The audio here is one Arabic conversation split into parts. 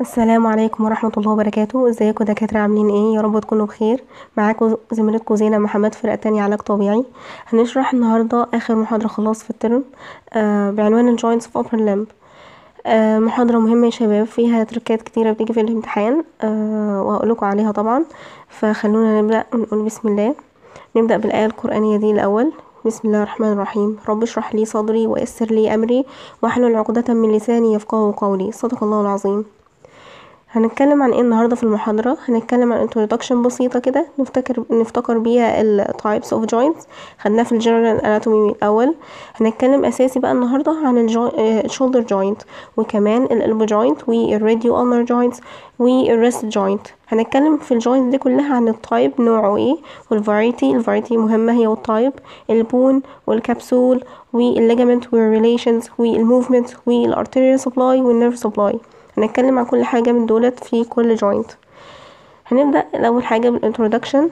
السلام عليكم ورحمة الله وبركاته. ازيكم دكاترة عاملين إيه؟ يا رب تكونوا بخير. معاكم زميلتكم زينة محمد فرقة تانية علاج طبيعي. هنشرح النهاردة آخر محاضرة خلاص في الترم آه بعنوان ال joints في upper limb. آه محاضرة مهمة يا شباب فيها تركات كتيرة بتيجي في الامتحان آه وهقولكوا عليها طبعا. فخلونا نبدأ نقول بسم الله. نبدأ بالآية القرآنية دي الأول. بسم الله الرحمن الرحيم. رب اشرح لي صدري ويسر لي أمري واحلل عقدة من لساني يفقهوا قولي. صدق الله العظيم. هنتكلم عن إيه النهارده في المحاضرة؟ هنتكلم عن introduction بسيطة كده نفتكر نفتكر بيها ال types of joints. خدناه في ال general anatomy الأول. هنتكلم أساسي بقى النهارده عن ال shoulder joint وكمان ال elbow joint وال radio ulnar joints وال wrist joint. هنتكلم في ال joint دي كلها عن ال type نوعه إيه وال variety ال variety مهمة هي وال type البون والكبسول والليجامنت والريليشنز والموفمنت والارتيريال سبلاي والنيرف سبلاي هنتكلم عن كل حاجة من دولت في كل joint هنبدأ الأول حاجة بال introduction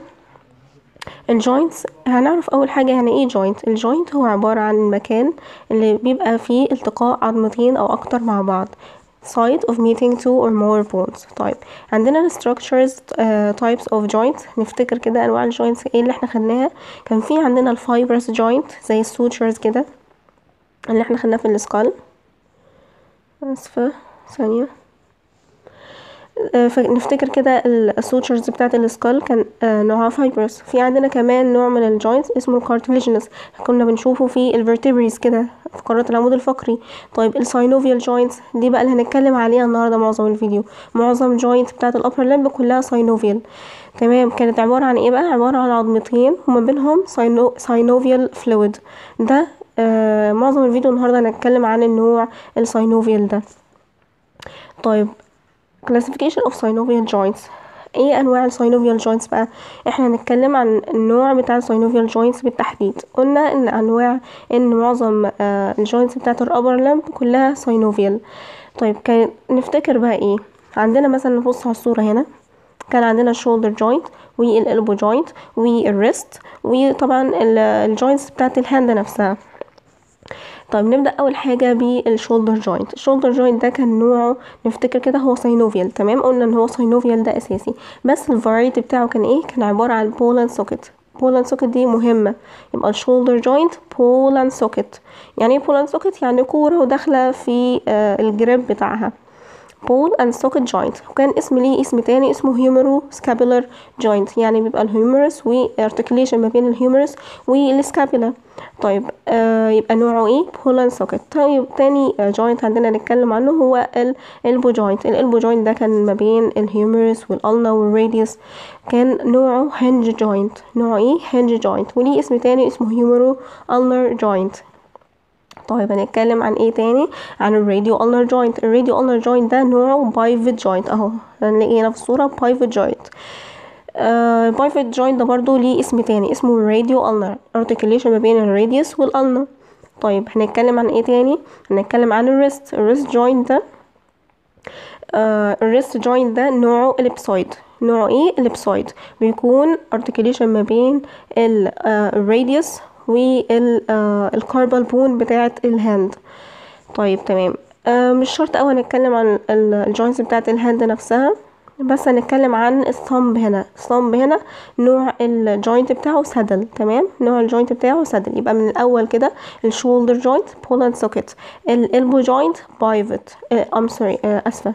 ال joints هنعرف أول حاجة يعني إيه joint ال joint هو عبارة عن المكان اللي بيبقى فيه التقاء عظمتين أو أكتر مع بعض. Site of meeting two or more bones طيب عندنا ال structures uh, types of joints نفتكر كده أنواع ال joints إيه اللي إحنا خدناها. كان في عندنا ال fibrous joint زي ال sutures كده اللي إحنا خدناه في ال skull آسفة. ثانية. فنفتكر كده ال sutures بتاعت ال skull كان نوعها fibrous في عندنا كمان نوع من ال joints اسمه ال cartilaginous كنا بنشوفه في ال vertebrae كده في فقرات العمود الفقري. طيب ال synovial joints دي بقى اللي هنتكلم عليها النهارده معظم الفيديو. معظم ال joints بتاعت ال upper limb كلها synovial تمام كانت عبارة عن إيه بقى؟ عبارة عن عظمتين وما بينهم syno synovial fluid ده آه معظم الفيديو النهارده هنتكلم عن النوع ال synovial ده. طيب classification of synovial joints. إيه أنواع ال synovial joints بقى؟ إحنا هنتكلم عن النوع بتاع ال synovial joints بالتحديد. قلنا إن أنواع إن معظم ال joints بتاعت ال upper limb كلها synovial طيب كان نفتكر بقى إيه؟ عندنا مثلا نبص على الصورة هنا. كان عندنا ال shoulder joint وال elbow joint وال wrist وطبعا ال joints بتاعت ال hand نفسها. طيب نبدأ أول حاجة بال shoulder joint ال shoulder joint ده كان نوعه نفتكر كده هو synovial تمام؟ قلنا إن هو synovial ده أساسي. بس ال variety بتاعه كان إيه؟ كان عبارة عن ball and socket ball and socket دي مهمة. يبقى ال shoulder joint ball and socket يعني إيه ball and socket يعني كورة وداخلة في آه ال groove بتاعها. ball and socket joint وكان اسم ليه اسم تاني اسمه humeroscapular joint يعني بيبقى الهيومرس وارتكليشن ما بين الهيومرس والسكابولا طيب آه يبقى نوعه إيه؟ ball and socket طيب تاني joint عندنا نتكلم عنه هو ال elbow joint ال elbow joint ده كان ما بين ال humerus وال ulna وال radius كان نوعه hinge joint نوعه إيه؟ hinge joint وليه اسم تاني اسمه humeroulnar joint طيب هنتكلم عن إيه تاني؟ عن ال radio ulnar joint. ال radio ulnar joint ده نوعه pivot joint أهو. هنلاقي هنا في الصورة pivot joint ال pivot joint ده برضو ليه اسم تاني اسمه ال radio ulnar articulation ما بين ال radius وال ulna طيب هنتكلم عن إيه تاني؟ هنتكلم عن ال wrist. ال wrist joint ده آه ال wrist joint ده نوعه ellipsoid نوعه إيه؟ ellipsoid بيكون articulation ما بين ال radius وال carpal bone بتاعه ال hand طيب تمام. آه مش شرط أوي هنتكلم عن ال joints بتاعه ال hand نفسها بس هنتكلم عن ال thumb هنا. ال thumb هنا نوع ال joint بتاعه saddle تمام؟ نوع ال joint بتاعه saddle يبقى من الأول كده ال shoulder joint ball and socket ال elbow joint pivot ام sorry أسفة.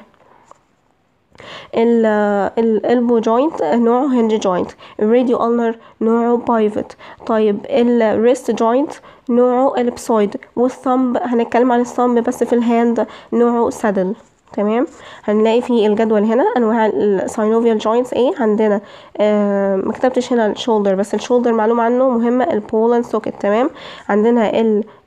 ال elbow joint نوعه hinge joint ال radioulnar نوعه pivot طيب ال wrist joint نوعه ellipsoid وال thumb هنتكلم عن ال thumb بس في ال hand نوعه saddle تمام؟ هنلاقي في الجدول هنا أنواع ال synovial joints إيه عندنا آه مكتبتش هنا ال shoulder بس ال shoulder معلومه عنه مهمه ال ball and socket تمام؟ عندنا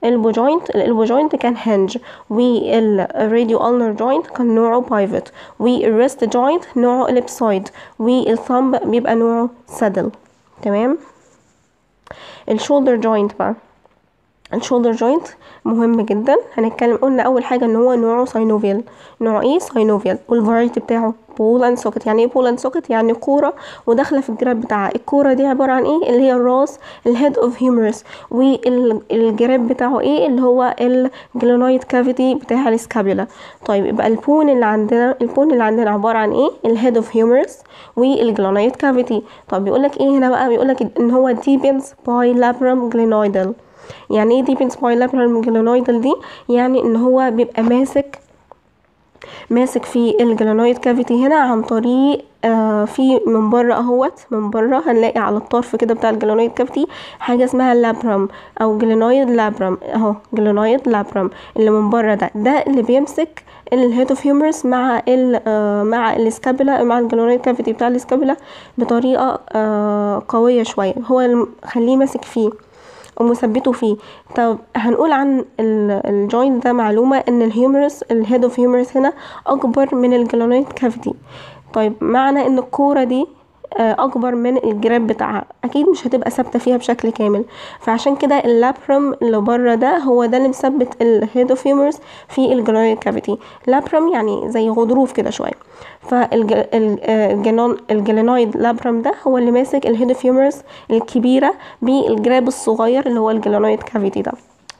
ال elbow joint ال elbow joint كان hinge وال radioulnar joint كان نوعه pivot وال wrist joint نوعه ellipsoid وال thumb بيبقى نوعه saddle تمام؟ ال shoulder joint بقى. ال shoulder joint مهم جدا. هنتكلم قلنا أول حاجة إن هو نوعه synovial نوع إيه؟ synovial وال variety بتاعه ball and socket يعني إيه ball and socket يعني كورة وداخلة في الجراب بتاعها. الكورة دي عبارة عن إيه؟ اللي هي الراس ال head of humerus والجراب بتاعه إيه؟ اللي هو ال glenoid cavity بتاع ال scapula طيب يبقى ال bone اللي عندنا ال bone اللي عندنا عبارة عن إيه؟ ال head of humerus وال glenoid cavity طب بيقول لك إيه هنا بقى؟ بيقول لك إن هو deepens by labrum glenoidale يعني إيه deepens by labrum glenoidale دي؟ يعني إن هو بيبقى ماسك ماسك في ال glenoid cavity هنا عن طريق آه في من بره أهوت من بره هنلاقي على الطرف كده بتاع ال glenoid cavity حاجة اسمها ال labrum أو glenoid labrum أهو glenoid labrum اللي من بره ده. ده اللي بيمسك ال head of humerus مع ال آه مع ال scapula مع ال glenoid cavity بتاع ال scapula بطريقة آه قوية شوية. هو خليه ماسك فيه. ومثبته فيه. طب هنقول عن ال joint ده معلومة إن ال humerus ال head of humerus هنا أكبر من ال glenoid cavity طيب معنى إن الكورة دي أكبر من الجراب بتاعها. أكيد مش هتبقى ثابتة فيها بشكل كامل. فعشان كده ال labrum اللي بره ده هو ده اللي مثبت ال head of في ال glenoid cavity labrum يعني زي غضروف كده شوية. فال glenoid labrum ده هو اللي ماسك ال head of الكبيرة بالجراب الصغير اللي هو ال glenoid cavity ده.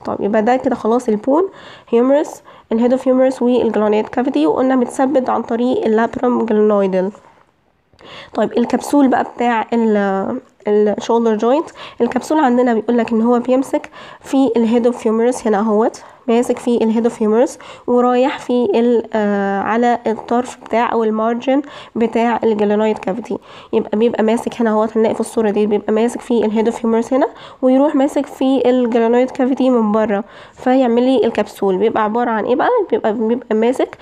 طب يبقى ده كده خلاص ال bone humerus ال head of humerus وال glenoid cavity وقلنا متثبت عن طريق ال labrum glenoidale طيب الكبسول بقى بتاع ال shoulder joint ال capsule عندنا بيقول لك إن هو بيمسك في ال head of humerus هنا أهوت. ماسك في ال head of humerus ورايح في آه على الطرف بتاع أو ال margin بتاع ال glenoid cavity يبقى بيبقى ماسك هنا أهوت هنلاقي في الصورة دي بيبقى ماسك في ال head of humerus هنا ويروح ماسك في ال glenoid cavity من بره. فيعمل لي الكبسول بيبقى عبارة عن إيه بقى؟ بيبقى بيبقى ماسك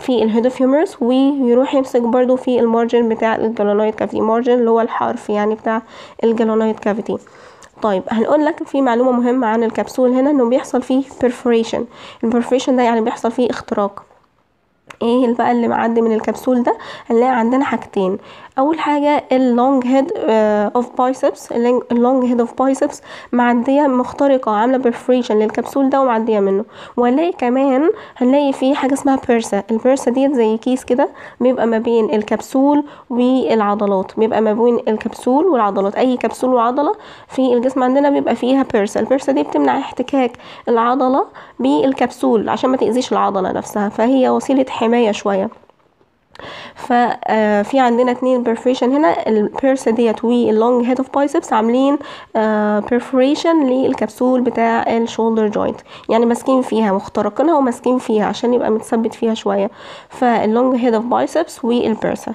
في ال head of humerus ويروح يمسك برده في ال margin بتاع ال glenoid cavity margin اللي هو الحرف يعني بتاع ال glenoid cavity طيب هنقول لك في معلومة مهمة عن الكبسول هنا إنه بيحصل فيه perforation. ال perforation ده يعني بيحصل فيه اختراق. إيه بقى اللي معدي من الكبسول ده؟ هنلاقي عندنا حاجتين. أول حاجة ال long head of biceps ال long head of biceps معدية مخترقة عاملة perforation لل capsule ده ومعدية منه. وهنلاقي كمان هنلاقي فيه حاجة اسمها bursa ال bursa ديت زي كيس كده بيبقى ما بين الكبسول والعضلات. بيبقى ما بين الكبسول والعضلات. أي كبسول وعضلة في الجسم عندنا بيبقى فيها bursa ال bursa دي بتمنع احتكاك العضلة بالكبسول عشان ما تأذيش العضلة نفسها. فهي وسيلة حماية شوية. ففي عندنا اتنين perforation هنا. ال bursa ديت وال long head of biceps عاملين perforation لل capsule بتاع ال shoulder joint يعني ماسكين فيها مخترقينها وماسكين فيها عشان يبقى متثبت فيها شوية. فال long head of biceps وال bursa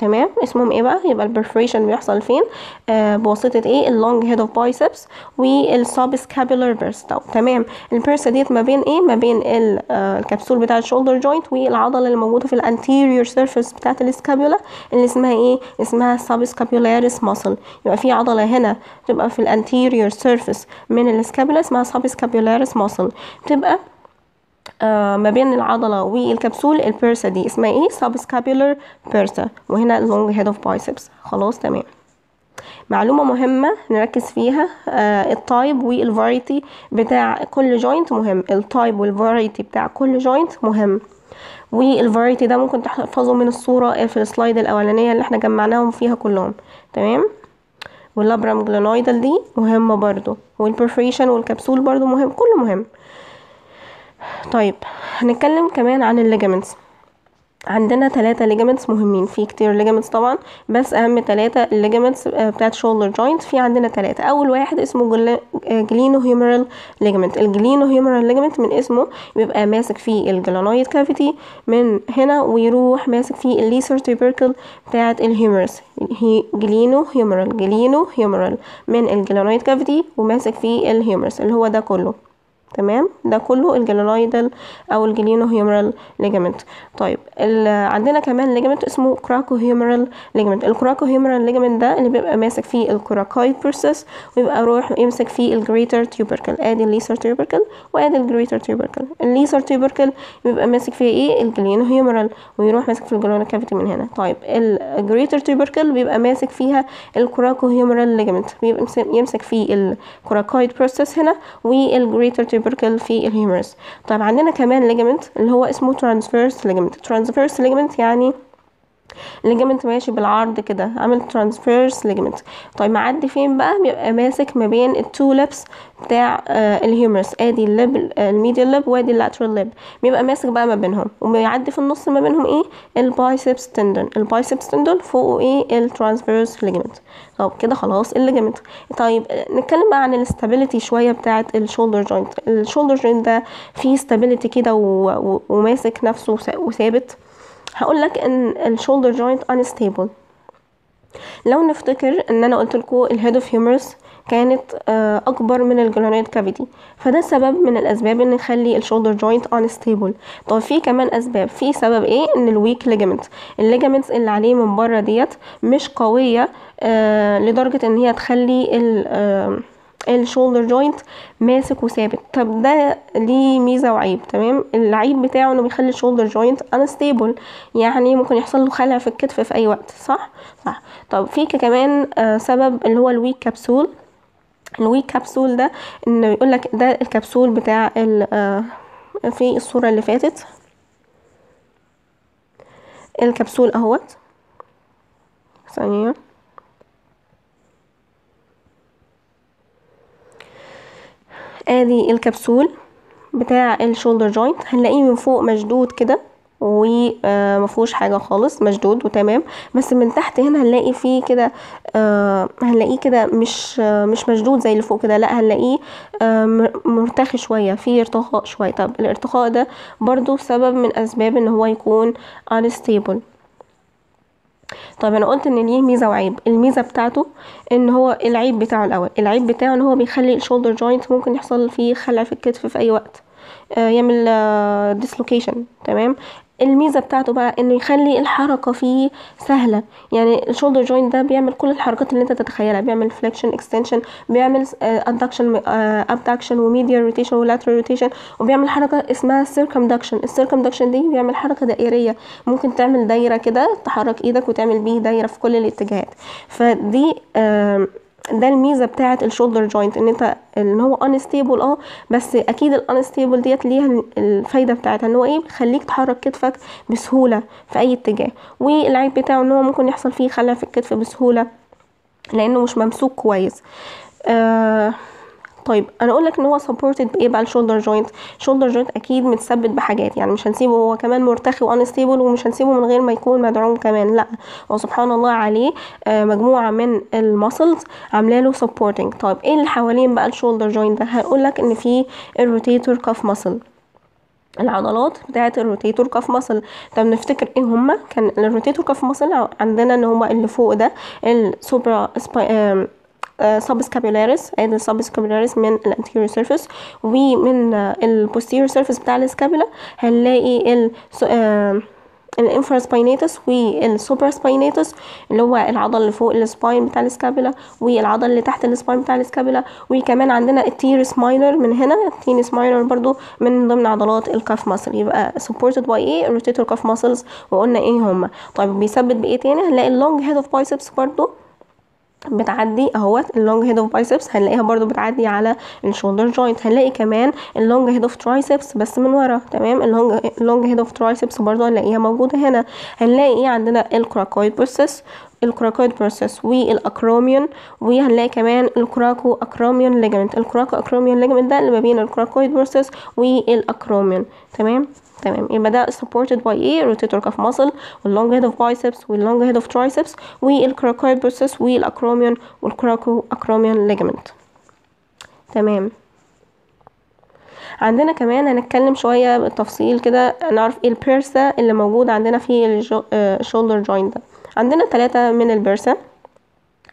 تمام. اسمهم إيه بقى؟ يبقى ال perforation بيحصل فين؟ آه بواسطة إيه؟ ال long head of biceps وال subscapular bursa تمام. ال bursa ديت ما بين إيه؟ ما بين آه الكبسول بتاع ال shoulder joint والعضلة اللي موجودة في ال anterior surface بتاعة ال scapula اللي اسمها إيه؟ اسمها subscapularis muscle يبقى في عضلة هنا تبقى في ال anterior surface من ال scapula اسمها subscapularis muscle بتبقى آه ما بين العضلة وال capsule ال bursa دي اسمها إيه؟ subscapular bursa وهنا ال long head of biceps خلاص تمام. معلومة مهمة نركز فيها. آه ال type وال variety بتاع كل joint مهم. ال type وال variety بتاع كل joint مهم. وال variety ده ممكن تحفظه من الصورة في ال slide الأولانية اللي إحنا جمعناهم فيها كلهم. تمام؟ وال labrum glenoidale دي مهمة برضو. وال perforation وال capsule برضو مهم. كله مهم. طيب هنتكلم كمان عن ال ligaments. عندنا ثلاثة ligaments مهمين في كتير ligaments طبعا بس أهم ثلاثة ال ligaments بتاعت shoulder joint في عندنا ثلاثة أول واحد اسمه glenohumeral ligament ال glenohumeral ligament من اسمه بيبقى ماسك فيه ال glenoid cavity من هنا ويروح ماسك فيه ال lesser tubercle بتاعت ال humerus glenohumeral glenohumeral من ال glenoid cavity وماسك فيه ال humerus اللي هو ده كله. تمام؟ ده كله ال glenoidal أو ال glenohumeral ligament طيب عندنا كمان ligament اسمه coracohumeral ligament ال coracohumeral ligament ده اللي بيبقى ماسك فيه ال coracoid process ويبقى روح يمسك فيه الجريتر تيوبركل آدي الليسر تيوبركل وآدي الجريتر تيوبركل الليسر تيوبركل بيبقى ماسك فيه إيه؟ ال glenohumeral ويروح ماسك في ال glenoid cavity من هنا. طيب ال greater tubercle بيبقى ماسك فيها ال coracohumeral ligament بيبقى يمسك فيه ال coracoid process هنا وال greater tubercle في ال humerus طيب عندنا كمان ligament اللي هو اسمه transverse ligament transverse ligament يعني ال ligament ماشي بالعرض كده. عامل transverse ligament طيب معدي فين بقى؟ بيبقى ماسك ما بين ال two lips بتاع آه الهيومرس. آدي اللب الميديال لب وآدي اللاترال لب بيبقى ماسك بقى ما بينهم. وبيعدي في النص ما بينهم إيه؟ ال biceps tendon. ال biceps tendon فوقه إيه؟ ال transverse ligament طب كده خلاص ال ligament طيب نتكلم بقى عن ال stability شوية بتاعه ال shoulder joint. ال shoulder joint ده فيه stability كده وماسك نفسه وثابت. هقول لك إن ال shoulder joint unstable. لو نفتكر إن أنا قلت لكم ال head of humerus كانت أكبر من ال glenoid cavity فده سبب من الأسباب إن نخلي ال shoulder joint unstable. طب في كمان أسباب. في سبب إيه؟ إن ال weak ligament ال ligaments اللي عليه من بره ديت مش قوية آه لدرجة إن هي تخلي ال ال shoulder joint ماسك وثابت. طب ده ليه ميزة وعيب؟ تمام؟ العيب بتاعه إنه بيخلي ال shoulder joint unstable يعني ممكن يحصل له خلع في الكتف في أي وقت صح؟ صح. طب في كمان آه سبب اللي هو ال weak capsule ال weak capsule ده إنه يقول لك ده الكبسول بتاع آه في الصورة اللي فاتت. الكبسول أهوت. ثانية. ادي الكبسول بتاع ال shoulder joint. هنلاقيه من فوق مشدود كده ومفهوش حاجة خالص مشدود وتمام. بس من تحت هنا هنلاقي فيه كده آه هنلاقيه كده مش آه مش مشدود زي اللي فوق كده. لا هنلاقيه آه مرتخي شوية فيه ارتخاء شوية. طب الارتخاء ده برضو سبب من أسباب إن هو يكون unstable. طب أنا قلت إن ليه ميزة وعيب. الميزة بتاعته إن هو العيب بتاعه الأول. العيب بتاعه إن هو بيخلي ال shoulder joint ممكن يحصل فيه خلع في الكتف في أي وقت. آه يعمل آه dislocation تمام؟ الميزة بتاعته بقى إنه يخلي الحركة فيه سهلة. يعني ال shoulder joint ده بيعمل كل الحركات اللي أنت تتخيلها. بيعمل flexion extension بيعمل adduction abduction و medial rotation و lateral rotation وبيعمل حركة اسمها circumduction ال circumduction دي بيعمل حركة دائرية. ممكن تعمل دايرة كده تحرك إيدك وتعمل بيه دايرة في كل الاتجاهات. فدي آه ده الميزة بتاعه ال shoulder joint إن أنت إن هو unstable آه بس أكيد ال unstable ديت ليها الفايدة بتاعتها إن هو إيه؟ بيخليك تحرك كتفك بسهولة في أي اتجاه. والعيب بتاعه إن هو ممكن يحصل فيه خلع في الكتف بسهولة لأنه مش ممسوك كويس. آه طيب أنا أقول لك إن هو supported بإيه بقى؟ ال shoulder joint ال shoulder joint أكيد متثبت بحاجات يعني مش هنسيبه هو كمان مرتخي و unstable ومش هنسيبه من غير ما يكون مدعوم كمان لأ. هو سبحان الله عليه آه مجموعة من ال muscles عاملة له supporting طيب إيه اللي حوالين بقى ال shoulder joint ده؟ هقول لك إن في ال rotator cuff muscle العضلات بتاعة ال rotator cuff muscle طب نفتكر إيه هما؟ كان ال rotator cuff muscle عندنا إن هما اللي فوق ده السوبرا سابسكابيولاريس ادي السابسكابيولاريس من الانتيريور سيرفيس ومن البوستيريور سيرفيس بتاع السكابولا هنلاقي ال ال infraspinatus وال supraspinatus اللي هو العضله اللي فوق السباين بتاع السكابولا والعضله اللي تحت السباين بتاع السكابولا وكمان عندنا التيرس ماينر من هنا. التيرس ماينر برضو من ضمن عضلات ال cuff muscle يبقى supported by إيه rotator cuff muscles وقلنا إيه هما. طيب بيثبت بإيه تاني؟ هنلاقي ال long head of biceps برضو. بتعدي اهوت ال long head of biceps هنلاقيها برضو بتعدي على ال shoulder joint هنلاقي كمان ال long head of triceps بس من ورا تمام؟ ال long ال long head of triceps برضو هنلاقيها موجودة هنا. هنلاقي إيه عندنا ال coracoid process ال coracoid process وال acromion وهنلاقي كمان ال coracoacromion ligament ال coracoacromion ligament ده اللي ما بين ال coracoid process وال acromion تمام؟ تمام. يبقى ده supported by إيه rotator cuff muscle وال long head of biceps وال long head of triceps وال coracoid process وال acromion وال coracoacromion ligament تمام. عندنا كمان هنتكلم شوية بالتفصيل كده نعرف إيه ال bursa اللي موجود عندنا في ال shoulder joint ده. عندنا ثلاثة من ال bursa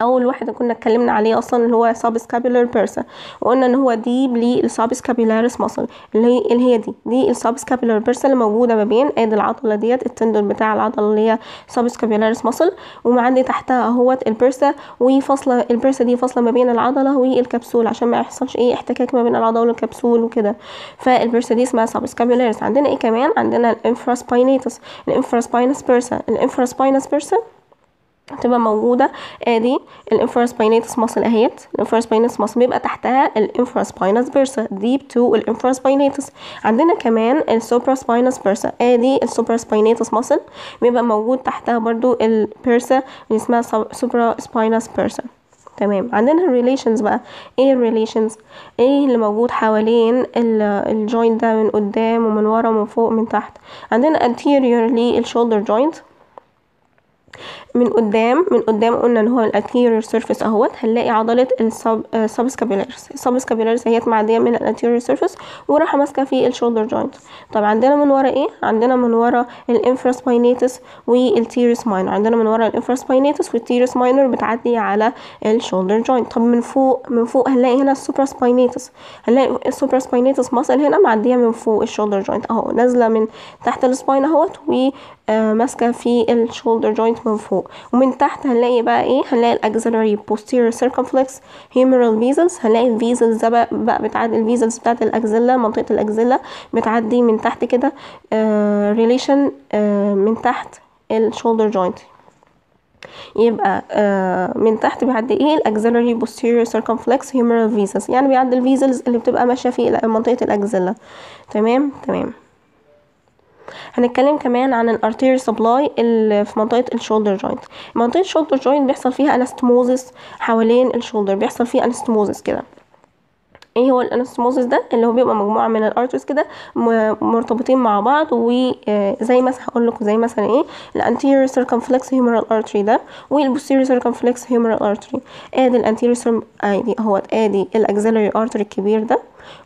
أول واحد كنا اتكلمنا عليه أصلا اللي هو subscapular bursa وقلنا إن هو deep لل subscapularis muscle اللي هي اللي هي دي. دي ال subscapular bursa اللي موجودة ما بين ادي العضلة ديت ال tendon بتاع العضلة اللي هي subscapularis muscle ومعدي تحتها أهوت ال bursa وفاصله ال bursa دي فاصلة ما بين العضلة والكبسول عشان ما يحصلش إيه احتكاك ما بين العضلة والكبسول وكده. فال bursa دي اسمها subscapularis عندنا إيه كمان؟ عندنا ال infraspinatus. ال infraspinous bursa ال infraspinous bursa تبقى موجودة. ادي ال infraspinatus muscle اهيت. ال infraspinatus muscle بيبقى تحتها ال infraspinous bursa deep to ال infraspinatus عندنا كمان ال supraspinous bursa ادي ال supraspinatus muscle. بيبقى موجود تحتها برضو ال bursa اللي اسمها supraspinous bursa تمام. عندنا ال relations بقى. إيه ال relations إيه اللي موجود حوالين ال joint ده من قدام ومن ورا ومن فوق من تحت؟ عندنا anterior لل shoulder joint من قدام من قدام قلنا إن هو ال anterior surface أهوت هنلاقي عضلة ال subscapularis ال subscapularis اهيت معدية من ال anterior surface وراح ماسكة في ال shoulder joint طب عندنا من ورا إيه؟ عندنا من ورا ال infraspinatus وال teres minor عندنا من ورا ال infraspinatus وال teres minor بتعدي على ال shoulder joint طب من فوق من فوق هنلاقي هنا ال supraspinatus هنلاقي ال supraspinatus muscle هنا معدية من فوق ال shoulder joint أهو نازلة من تحت ال spine أهوت آه ماسكة في ال shoulder joint من فوق. ومن تحت هنلاقي بقى إيه؟ هنلاقي ال axillary posterior circumflex humeral vessels. هنلاقي ال vessels بقى, بقى بتعدي ال vessels بتاعت ال axilla منطقة ال axilla بتعدي من تحت كده آه relation آه من تحت ال shoulder joint. يبقى من تحت بيعدي إيه؟ ال axillary posterior circumflex humeral vessels. يعني بيعدي ال vessels اللي بتبقى ماشية في منطقة ال axilla. تمام؟ تمام. هنتكلم كمان عن ال artery supply اللي في منطقة ال shoulder joint منطقة ال shoulder joint بيحصل فيها anastomosis حوالين ال shoulder بيحصل فيه anastomosis كده. إيه هو ال anastomosis ده؟ اللي هو بيبقى مجموعة من ال arteries كده مرتبطين مع بعض وزي مثلا هقول لكم زي مثلا إيه؟ ال anterior circumflex humeral artery ده وال posterior circumflex humeral artery آدي ال anterior ادي اهوت آدي ال axillary artery الكبير ده.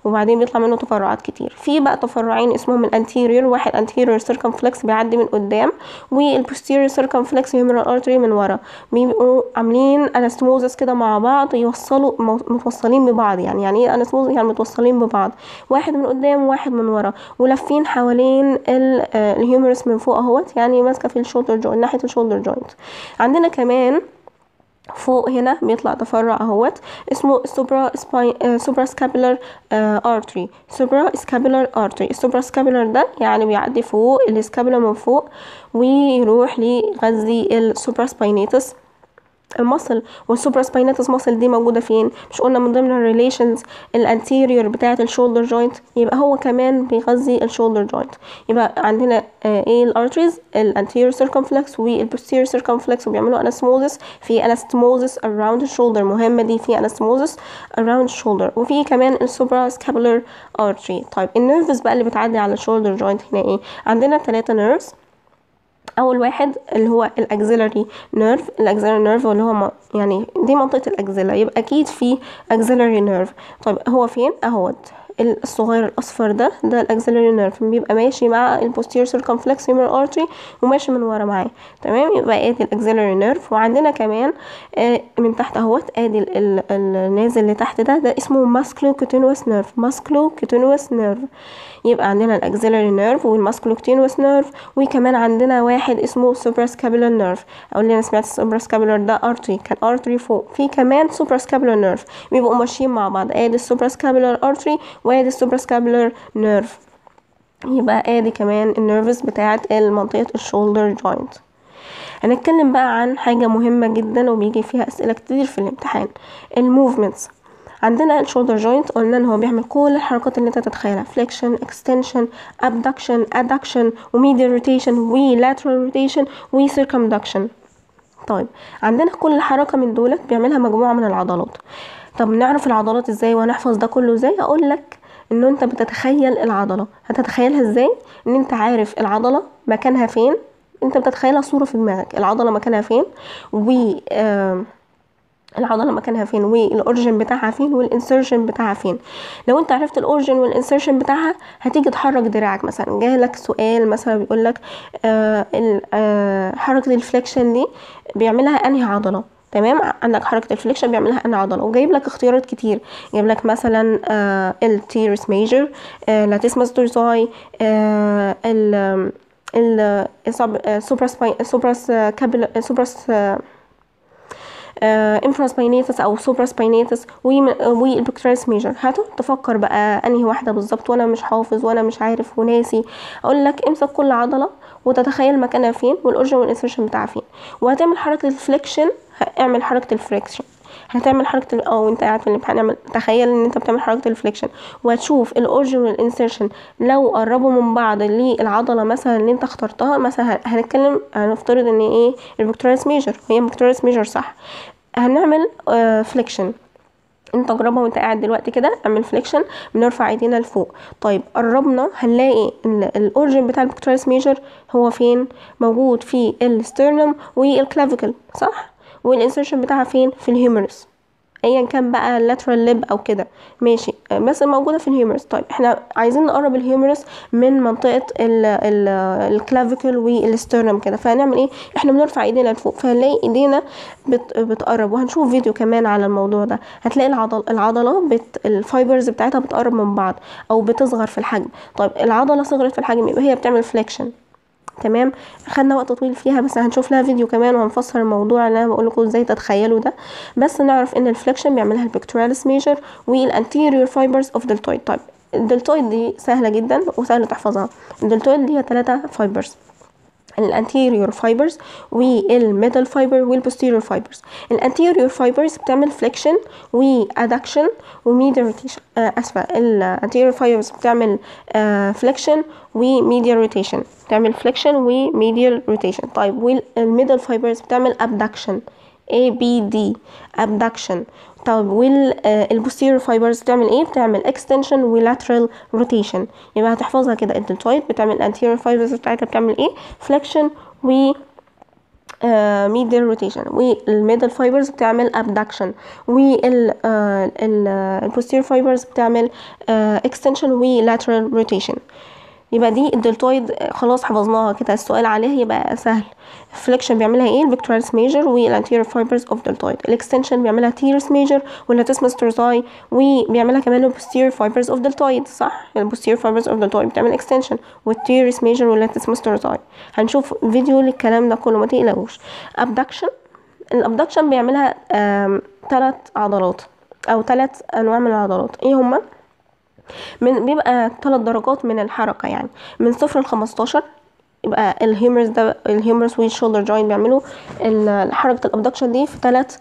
وبعدين بيطلع منه تفرعات كتير. في بقى تفرعين اسمهم ال anterior واحد anterior circumflex بيعدي من قدام وال posterior circumflex humeral artery من ورا. بيبقوا عاملين anastomosis كده مع بعض يوصلوا متوصلين ببعض يعني. يعني إيه anastomosis يعني متوصلين ببعض. واحد من قدام وواحد من ورا. ولافين حوالين ال humerus من فوق أهوت يعني ماسكة في ال shoulder joint ناحية ال shoulder joint عندنا كمان فوق هنا بيطلع تفرع اهوت. اسمه supraspi suprascapular artery. suprascapular artery. ال suprascapular ده يعني بيعدي فوق ال scapula من فوق ويروح يغذي ال supraspinatus muscle وال supraspinatus muscle دي موجودة فين؟ مش قلنا من ضمن ال relations ال anterior بتاعة ال shoulder joint يبقى هو كمان بيغذي ال shoulder joint يبقى عندنا آه إيه ال arteries ال anterior circumflex وال posterior circumflex وبيعملوا anastomosis في anastomosis around ال shoulder مهمة دي في anastomosis around ال shoulder وفي كمان ال suprascapular artery طيب ال nerves بقى اللي بتعدي على ال shoulder joint هنا إيه؟ عندنا ثلاثة nerves أول واحد اللي هو ال axillary nerve. ال axillary nerve اللي هو يعني دي منطقة ال axilla يبقى أكيد في axillary nerve. طيب هو فين؟ أهوت. الصغير الأصفر ده ده ال axillary nerve. بيبقى ماشي مع ال posterior circumflex humeral artery وماشي من ورا معاه. تمام؟ يبقى ادي ال axillary nerve. وعندنا كمان آه من تحت أهوت آدي النازل اللي تحت ده ده اسمه musculocutaneous nerve musculocutaneous nerve يبقى عندنا ال axillary nerve وال musculocutaneous nerve وكمان عندنا واحد اسمه suprascapular nerve أقول لي أنا سمعت ال suprascapular ده artery كان artery فوق. في كمان suprascapular nerve بيبقوا ماشيين مع بعض. آدي ال suprascapular artery وادي ال suprascapular nerve. يبقى ادي كمان ال nerves بتاعت منطقة ال shoulder joint. هنتكلم بقى عن حاجة مهمة جدا وبيجي فيها أسئلة كتير في الامتحان. ال movements. عندنا ال shoulder joint قلنا إن هو بيعمل كل الحركات اللي أنت تتخيلها. flexion extension abduction adduction و medial rotation و lateral rotation و circumduction طيب عندنا كل حركة من دولت بيعملها مجموعة من العضلات. طب نعرف العضلات إزاي ونحفظ ده كله إزاي؟ أقول لك ان أنت بتتخيل العضلة. هتتخيلها إزاي؟ إن أنت عارف العضلة مكانها فين؟ أنت بتتخيلها صورة في دماغك. العضلة مكانها فين؟ و العضلة مكانها فين؟ وال origin بتاعها فين؟ وال insertion بتاعها فين؟ لو أنت عرفت ال origin وال insertion بتاعها هتيجي تحرك دراعك مثلا. جالك سؤال مثلا بيقول لك آه آه حركة ال flexion دي بيعملها أنهي عضلة؟ تمام؟ عندك حركة ال flexion بيعملها أنهي عضلة. وجايب لك اختيارات كتير. جايب لك مثلا آه major آه latissimus dorsi آه ال ال supras suprascapul supras infraspinatus أو supraspinatus وال pectoralis major هاتوا تفكر بقى أنهي واحدة بالظبط وأنا مش حافظ وأنا مش عارف وناسي. أقول لك امسك كل عضلة وتتخيل مكانها فين وال origin وال insertion بتاعها فين. وهتعمل حركة ال flexion اعمل حركة ال flexion هتعمل حركة ال- آه وانت قاعد في الامتحان اعمل تخيل إن أنت بتعمل حركة ال flexion وهتشوف ال origin وال insertion لو قربوا من بعض للعضلة مثلا اللي أنت اخترتها مثلا هن- هنتكلم هنفترض إن إيه؟ ال pectoralis major هي ال pectoralis major صح. هنعمل flexion أنت جربها وأنت قاعد دلوقتي كده اعمل flexion بنرفع إيدينا لفوق. طيب قربنا هنلاقي ال origin بتاع ال pectoralis major هو فين؟ موجود في ال sternum وال clavicle صح؟ وال insertion بتاعها فين؟ في ال humerus ايا كان بقى ال lateral lip أو كده. ماشي. آه، بس موجودة في ال humerus طيب إحنا عايزين نقرب ال humerus من منطقة ال ال ال clavicle وال sternum كده. فهنعمل إيه؟ إحنا بنرفع إيدينا لفوق. فهنلاقي إيدينا بت بتقرب. وهنشوف فيديو كمان على الموضوع ده. هتلاقي العضل العضلة بت ال fibers بتاعتها بتقرب من بعض أو بتصغر في الحجم. طيب العضلة صغرت في الحجم يبقى هي بتعمل flexion تمام؟ خدنا وقت طويل فيها بس هنشوف لها فيديو كمان وهنفسر الموضوع اللي أنا بقول لكم إزاي تتخيلوا ده. بس نعرف إن ال flexion بيعملها ال pectoralis major وال anterior fibers of deltoid طيب ال deltoid دي سهلة جدا وسهل تحفظها. الدلتويد دي ثلاثة فايبرز الانتيريور فايبرز والميدل فايبر والبوستيريور فايبرز الانتيريور فايبرز بتعمل فليكشن وادكشن وميديا روتيشن أسفة الانتيريور فايبرز بتعمل فليكشن وميديا روتيشن بتعمل فليكشن وميديا روتيشن طيب وال middle fibers بتعمل abduction A B D abduction. طب وال posterior fibers بتعمل إيه؟ بتعمل extension و lateral rotation. يبقى هتحفظها كده ال deltoid بتعمل anterior fibers بتاعتها بتعمل إيه؟ flexion و medial rotation وال middle fibers بتعمل abduction وال ال posterior fibers بتعمل extension و lateral rotation يبقى دي ال deltoid خلاص حفظناها كده السؤال عليها يبقى سهل. ال flexion بيعملها إيه؟ ال pectoralis major وال anterior fibers of deltoid ال extension بيعملها teres major وال latissimus dorsi وبيعملها كمان ال posterior fibers of deltoid صح؟ ال posterior fibers of deltoid بتعمل extension وال teres major وال latissimus dorsi هنشوف فيديو للكلام ده كله ما تقلقوش. abduction ال abduction بيعملها ثلاث عضلات أو ثلاث أنواع من العضلات. إيه هما؟ من بيبقى ثلاث درجات من الحركة يعني. من صفر لخمستاشر يبقى ال humerus ده ال humerus وال shoulder joint بيعملوا حركة ال abduction دي في ثلاث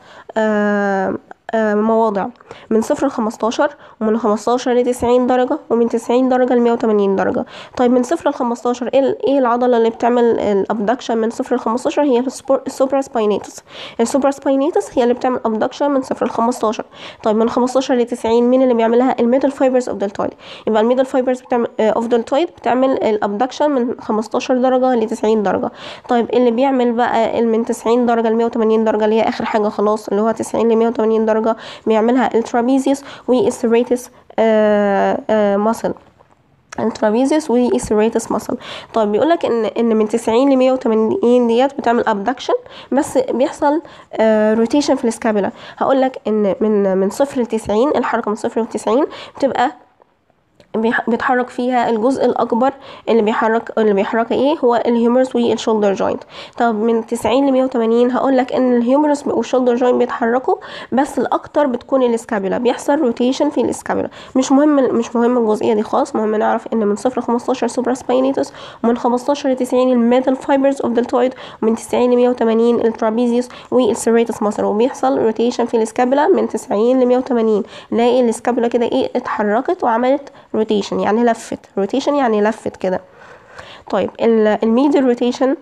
مواضع. من صفر لخمستاشر ومن خمستاشر لتسعين درجة ومن تسعين درجة لمية وتمانين درجة. طيب من صفر لخمستاشر ال- إيه العضلة اللي بتعمل ال abduction من صفر لخمستاشر هي ال supraspinatus ال supraspinatus هي اللي بتعمل abduction من صفر لخمستاشر طيب من خمستاشر لتسعين مين اللي بيعملها؟ ال middle fibers of deltoid يبقى ال middle fibers بتعمل of deltoid بتعمل ال abduction من خمستاشر درجة لتسعين درجة. طيب اللي بيعمل بقى من تسعين درجة لمية وتمانين درجة اللي هي آخر حاجة خلاص اللي هو تسعين لمية وتمانين درجة بيعملها ال trapezius وال serratus muscle ال trapezius وال serratus muscle طيب بيقول لك إن إن من 90 ل 180 ديت بتعمل abduction بس بيحصل rotation في ال scapula هقول لك إن من من صفر ل 90 الحركة من صفر ل 90 بتبقى بيتحرك فيها الجزء الأكبر اللي بيحرك اللي بيحرك إيه؟ هو ال humerus وال shoulder joint طب من 90 ل 180 هقول لك إن ال humerus وال shoulder joint بيتحركوا بس الأكتر بتكون ال scapula بيحصل rotation في ال scapula مش مهم مش مهم الجزئية دي خالص. مهم نعرف إن من 0 ل 15 supraspinatus ومن 15 ل 90 ال middle fibers of deltoid ومن 90 ل 180 ال trapezius وال serratus muscle وبيحصل rotation في ال scapula من 90 ل 180 نلاقي ال scapula كده إيه؟ اتحركت وعملت rotation يعني لفت. rotation يعني لفت كده. طيب ال medial rotation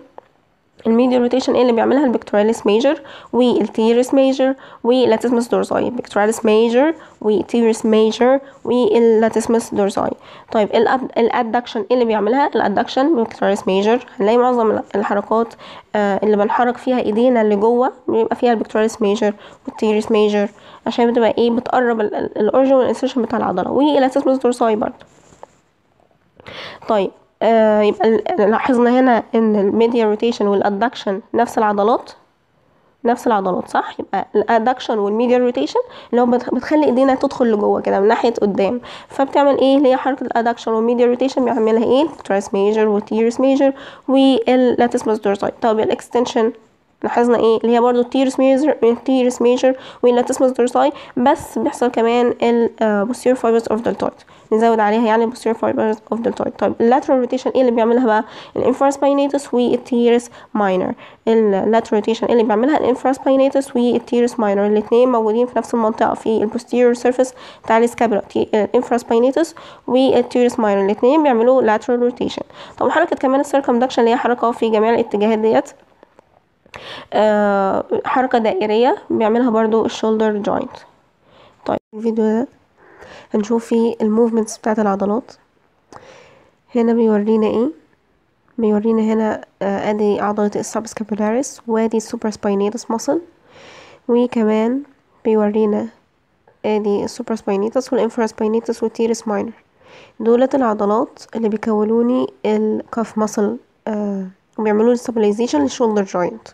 ال medial rotation إيه اللي بيعملها البكتوراليس ميجر والتيرس ميجر واللاتيسمس دورزاي. البكتوراليس ميجر والتيرس ميجر واللاتيسمس دورزاي. طيب ال adduction إيه اللي بيعملها ال adduction ال pectoralis major هنلاقي معظم الحركات آه اللي بنحرك فيها ايدينا اللي جوه بيبقى فيها ال pectoralis major وال teres major عشان بتبقى إيه بتقرب ال origin وال insertion بتاع العضلة. وال latissimus dorsi برضه. طيب يبقى لاحظنا هنا إن ال medial rotation وال adduction نفس العضلات. نفس العضلات صح؟ يبقى ال adduction وال medial rotation اللي هو بت- بتخلي إيدينا تدخل لجوه كده من ناحية قدام. فبتعمل إيه؟ اللي هي حركة ال adduction وال medial rotation بيعملها إيه؟ pectoralis major وال teres major وال latissimus dorsi طب ال extension لاحظنا إيه؟ اللي هي برضو ال teres major ال teres major وال latissimus dorsi بس بيحصل كمان ال posterior fibers of deltoid. نزود عليها يعني posterior fibers of deltoid. طيب ال lateral rotation إيه اللي بيعملها بقى؟ ال infraspinatus وال teres minor ال lateral rotation اللي بيعملها؟ ال infraspinatus وال teres minor الاثنين موجودين في نفس المنطقة في البوستيريور سيرفيس بتاع السكابولا الانفراسباينيتس والتيرس ماينر الاثنين بيعملوا lateral rotation طب حركه كمان ال circumduction اللي هي حركة في جميع الاتجاهات ديت؟ آه حركة دائرية بيعملها برضو ال shoulder joint طيب الفيديو ده هنشوف فيه ال movements بتاعت العضلات. هنا بيورينا إيه؟ بيورينا هنا آه أدي عضلة ال subscapularis وأدي ال supraspinatus muscle وكمان بيورينا أدي ال supraspinatus وال infraspinatus وال teres minor دولت العضلات اللي بيكونوا لي ال cuff آه وبيعملوا لي stabilization لل shoulder joint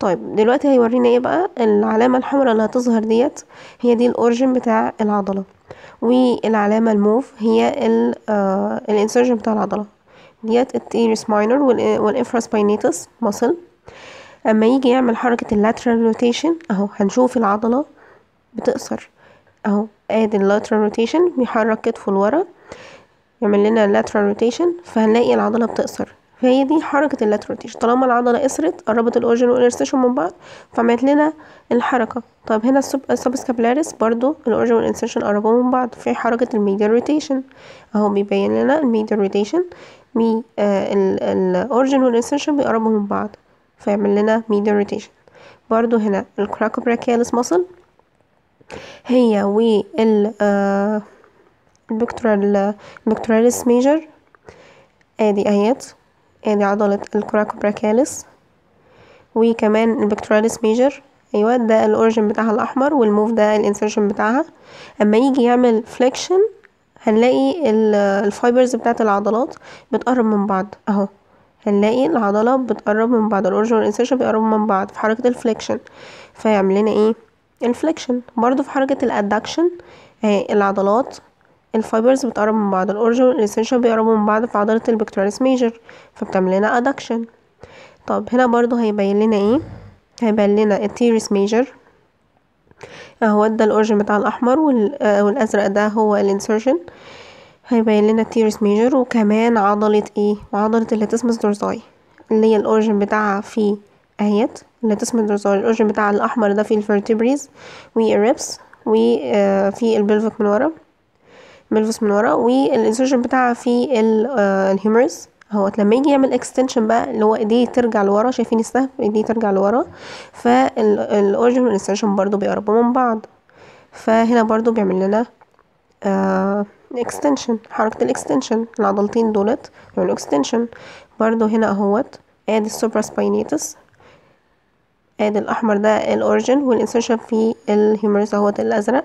طيب دلوقتي هيورينا إيه بقى؟ العلامة الحمراء اللي هتظهر ديت هي دي ال origin بتاع العضلة. والعلامة الموف هي ال insertion بتاع العضلة. ديت ال teres minor وال infraspinatus muscle. أما يجي يعمل حركة ال lateral rotation أهو هنشوف العضلة بتقصر. أهو ادي ال lateral rotation بيحرك كتفه لورا يعمل لنا ال lateral rotation فهنلاقي العضلة بتقصر. فهي دي حركة ال lateral rotation طالما العضلة قصرت قربت ال origin وال insertion من بعض فعملت لنا الحركة. طيب هنا ال subscapularis برضو ال origin وال insertion قربوا من بعض. في حركة ال medial rotation. أهو بيبين لنا ال medial rotation. مي آه ال origin وال insertion بيقربوا من بعض فيعمل لنا medial rotation برضو هنا ال coracobrachialis muscle هي وال آه ال pectoral ال pectoralis major ادي اهيت ادي عضلة ال coracobrachialis وكمان ال pectoralis major. أيوه ده ال origin بتاعها الأحمر والموف ده ال insertion بتاعها. أما يجي يعمل flexion هنلاقي ال fibers بتاعت العضلات بتقرب من بعض أهو. هنلاقي العضلة بتقرب من بعض ال origin وال insertion بيقربوا من بعض في حركة ال flexion فيعمل لنا إيه؟ ال flexion برضو في حركة ال adduction اهي العضلات ال fibers بتقرب من بعض ال origin وال insertion بيقربوا من بعض في عضلة ال pectoralis major فبتعمل لنا adduction طب هنا برضو هيبين لنا إيه؟ هيبين لنا ال teres major أهو ده ال origin بتاع الأحمر والأزرق ده هو ال insertion هيبين لنا ال teres major وكمان عضلة إيه؟ وعضلة ال latissimus dorsi اللي هي ال origin بتاعها في أهيت. ال latissimus dorsi ال origin بتاع الأحمر ده في ال vertebrae وال ribs وفي ال pelvic من ورا. pelvis من ورا وال insertion بتاعها في ال humerus اهوت لما يجي يعمل extension بقى اللي هو ايديه ترجع لورا شايفين السهم؟ ايديه ترجع لورا. فال origin وال insertion برضو بيقربوا من بعض. فهنا برضو بيعمل لنا extension حركة ال extension العضلتين دولت بيعملوا extension برضو هنا اهوت ادي ال supraspinatus ادي الأحمر ده ال origin وال insertion في ال humerus اهوت الأزرق.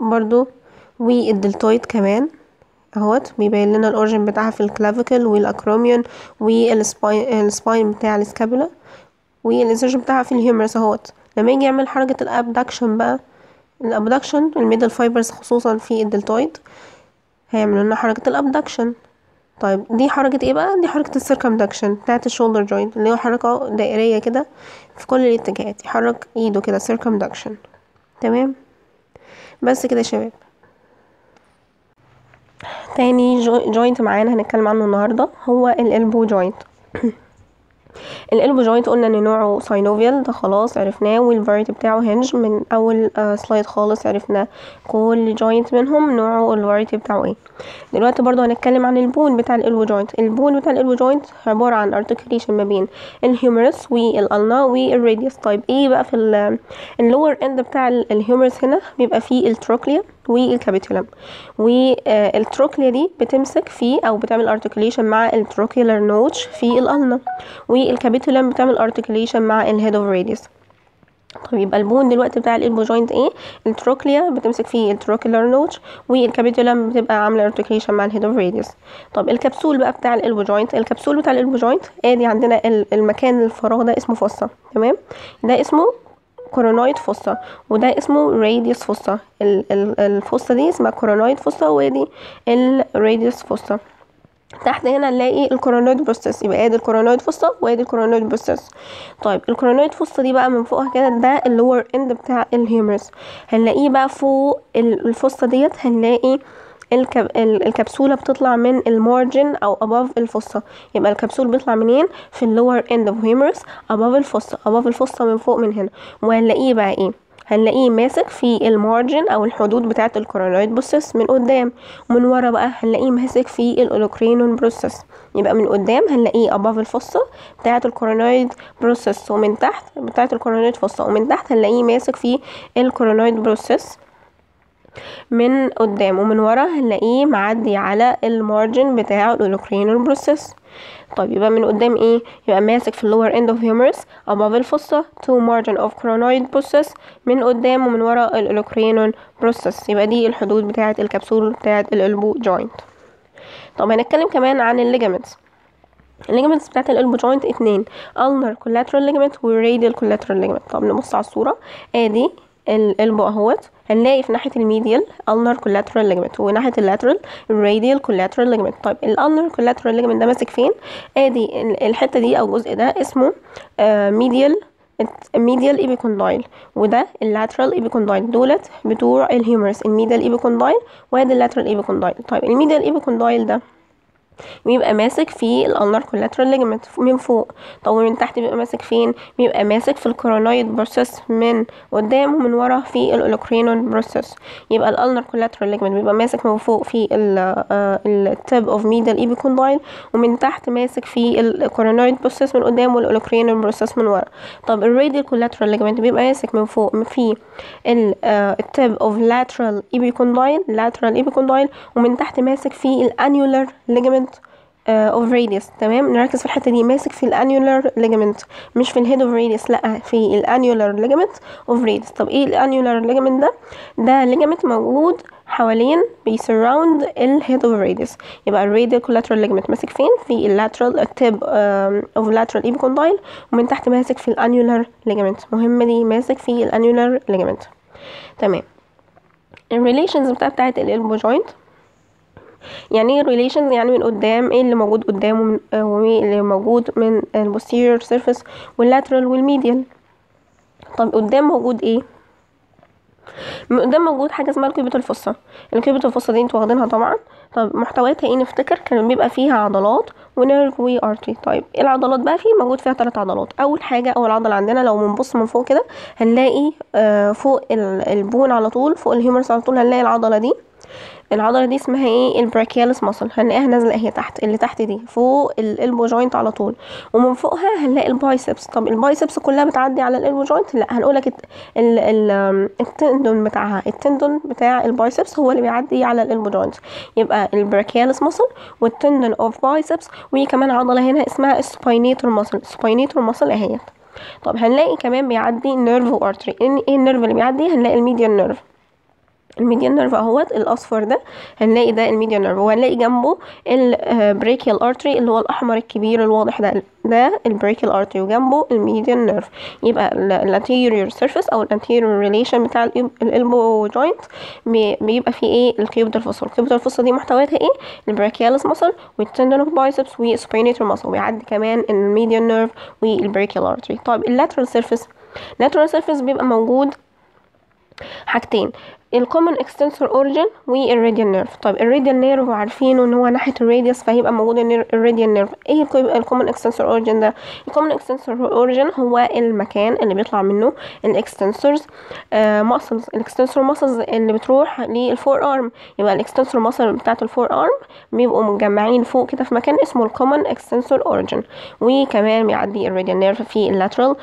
برضو وال deltoid كمان اهوت بيبين لنا ال origin بتاعها في الكلافيكل والاكروميون والسباين السباين بتاع ال scapula وال insertion بتاعها في ال humerus اهوت. لما يجي يعمل حركة ال abduction بقى ال abduction ال middle fibers خصوصا في ال deltoid هيعملوا لنا حركة ال abduction طيب دي حركة إيه بقى؟ دي حركة ال circumduction بتاعت ال shoulder joint اللي هو حركة دائرية كده في كل الاتجاهات يحرك ايده كده circumduction تمام؟ بس كده يا شباب. تاني joint معانا هنتكلم عنه النهارده هو ال elbow joint ال elbow joint قلنا إن نوعه synovial ده خلاص عرفناه وال variety بتاعه hinge من أول آه slide خالص عرفنا كل joint منهم نوعه ال variety بتاعه إيه. دلوقتي برضو هنتكلم عن ال bone بتاع ال elbow joint ال bone بتاع ال elbow joint عبارة عن articulation ما بين ال humerus وال ulna وال radius طيب إيه بقى في ال lower end بتاع ال humerus هنا؟ بيبقى فيه ال trochlea. وال capitulum وال trochlea دي بتمسك في أو بتعمل articulation مع ال trochlear notch في ال ulna. وال capitulum بتعمل articulation مع ال head of radius طب يبقى ال bone دلوقتي بتاع ال elbow joint إيه؟ ال trochlea بتمسك فيه ال trochlear notch وال capitulum بتبقى عاملة articulation مع ال head of radius طب الكبسول بقى بتاع ال elbow joint ال capsule بتاع ال elbow joint ادي عندنا ال- المكان الفراغ ده اسمه fossa تمام؟ ده اسمه coronoid fossa وده اسمه radius fossa ال- ال- ال fossa دي اسمها coronoid fossa وادي ال radius fossa تحت هنا نلاقي ال coronoid process يبقى ادي ال coronoid fossa وادي ال coronoid process طيب ال coronoid fossa دي بقى من فوقها كده ده ال lower end بتاع ال humerus. هنلاقيه بقى فوق ال- ال fossa ديت هنلاقي الكب... ال- الكبسولة بتطلع من ال margin أو above ال fossa. يبقى الكبسول بيطلع منين؟ في ال lower end of humerus above ال fossa. above ال fossa من فوق من هنا. وهنلاقيه بقى إيه؟ هنلاقيه ماسك في ال margin أو الحدود بتاعة ال coronoid process من قدام. ومن ورا بقى هنلاقيه ماسك في ال olecranon process يبقى من قدام هنلاقيه above ال fossa بتاعة ال coronoid process ومن تحت بتاعة ال coronoid fossa. ومن تحت هنلاقيه ماسك في ال coronoid process من قدام ومن ورا هنلاقيه معدي على ال margin بتاع ال olecranon process طيب يبقى من قدام إيه؟ يبقى ماسك في ال lower end of humerus above ال fossa to margin of coronoid process من قدام ومن ورا ال olecranon process يبقى دي الحدود بتاعه الكبسول بتاعه ال elbow joint طب هنتكلم كمان عن ال ligaments ال ligaments بتاعت ال elbow joint اتنين ulnar collateral ligament و radial collateral ligament. طب نبص على الصورة. آدي اهوت هنلاقي في ناحية ال medial ulnar collateral ligament وناحية ال lateral radial collateral ligament. طيب ال ulnar collateral ligament ده ماسك فين؟ آدي ال- الحتة دي أو الجزء ده اسمه medial medial epicondyle وده ال lateral epicondyle دولت بتوع ال humerus ال medial epicondyle وادي ال lateral epicondyle طيب ال medial epicondyle ده بيبقى ماسك في ال ulnar collateral ligament من فوق. طب من تحت بيبقى ماسك فين؟ بيبقى ماسك في ال coronoid process من قدام ومن ورا في ال olecranon process يبقى ال ulnar collateral ligament بيبقى ماسك من فوق في ال tip of medial epicondyle ومن تحت ماسك في ال coronoid process من قدام وال olecranon process من ورا. طب ال radial collateral ligament بيبقى ماسك من فوق في ال tip of lateral epicondyle lateral epicondyle ومن تحت ماسك في ال annular ligament of radius تمام؟ نركز في الحتة دي. ماسك في ال annular ligament مش في ال head of radius لأ في ال annular ligament of radius طب إيه ال annular ligament ده؟ ده ligament موجود حوالين بي surround ال head of radius يبقى ال radial collateral ligament ماسك فين؟ في ال lateral ال tip of lateral epicondyle ومن تحت ماسك في ال annular ligament مهمه دي ماسك في ال annular ligament تمام. ال relations بتاع بتاعت ال elbow joint يعني إيه relations يعني من قدام إيه اللي موجود قدامه من وايه اللي موجود من ال posterior surface وال lateral وال medial طب قدام موجود إيه؟ من قدام موجود حاجة اسمها ال cubital fossa ال cubital fossa دي أنتوا واخدينها طبعا. طب محتوياتها إيه نفتكر؟ كان بيبقى فيها عضلات و nerve و artery طيب إيه العضلات بقى في موجود فيها ثلاث عضلات. أول حاجة أول عضلة عندنا لو بنبص من فوق كده هنلاقي آه فوق ال- bone على طول فوق ال humerus على طول هنلاقي العضلة دي. العضلة دي اسمها إيه؟ ال brachialis muscle هنلاقيها نازلة اهي تحت اللي تحت دي فوق ال elbow joint على طول. ومن فوقها هنلاقي ال biceps. طب ال biceps كلها بتعدي على ال elbow joint لا هنقولك الت- ال ال ال tendon بتاعها. ال tendon بتاع ال biceps هو اللي بيعدي على ال elbow joint يبقى ال brachialis muscle وال tendon of biceps وكمان عضلة هنا اسمها ال supinator muscle ال supinator muscle اهيت. طب هنلاقي كمان بيعدي nerve و artery إيه ال nerve اللي بيعدي؟ هنلاقي ال median nerve ال median nerve اهوت الاصفر ده هنلاقي ده ال median nerve وهنلاقي جنبه ال brachial artery اللي هو الأحمر الكبير الواضح ده ده ال brachial artery وجنبه ال median nerve يبقى ال anterior surface أو ال anterior relation بتاع ال elbow joint بيبقى فيه إيه؟ ال cubital fossa ال cubital fossa دي محتوياتها إيه؟ ال brachialis muscle وال tendon of biceps وال supinator muscle ويعدي كمان ال median nerve وال brachial artery طيب ال lateral surface ال lateral surface بيبقى موجود حاجتين. ال common extensor origin وال radial nerve طيب ال radial nerve عارفينه إن هو ناحية ال radius فهيبقى موجود ال radial nerve إيه ال common extensor origin ده؟ ال common extensor origin هو المكان اللي بيطلع منه ال extensors muscles ال extensor muscles اللي بتروح لل forearm يبقى ال extensor muscle بتاعه ال forearm بيبقوا متجمعين فوق كده في مكان اسمه ال common extensor origin وكمان بيعدي ال radial nerve في ال lateral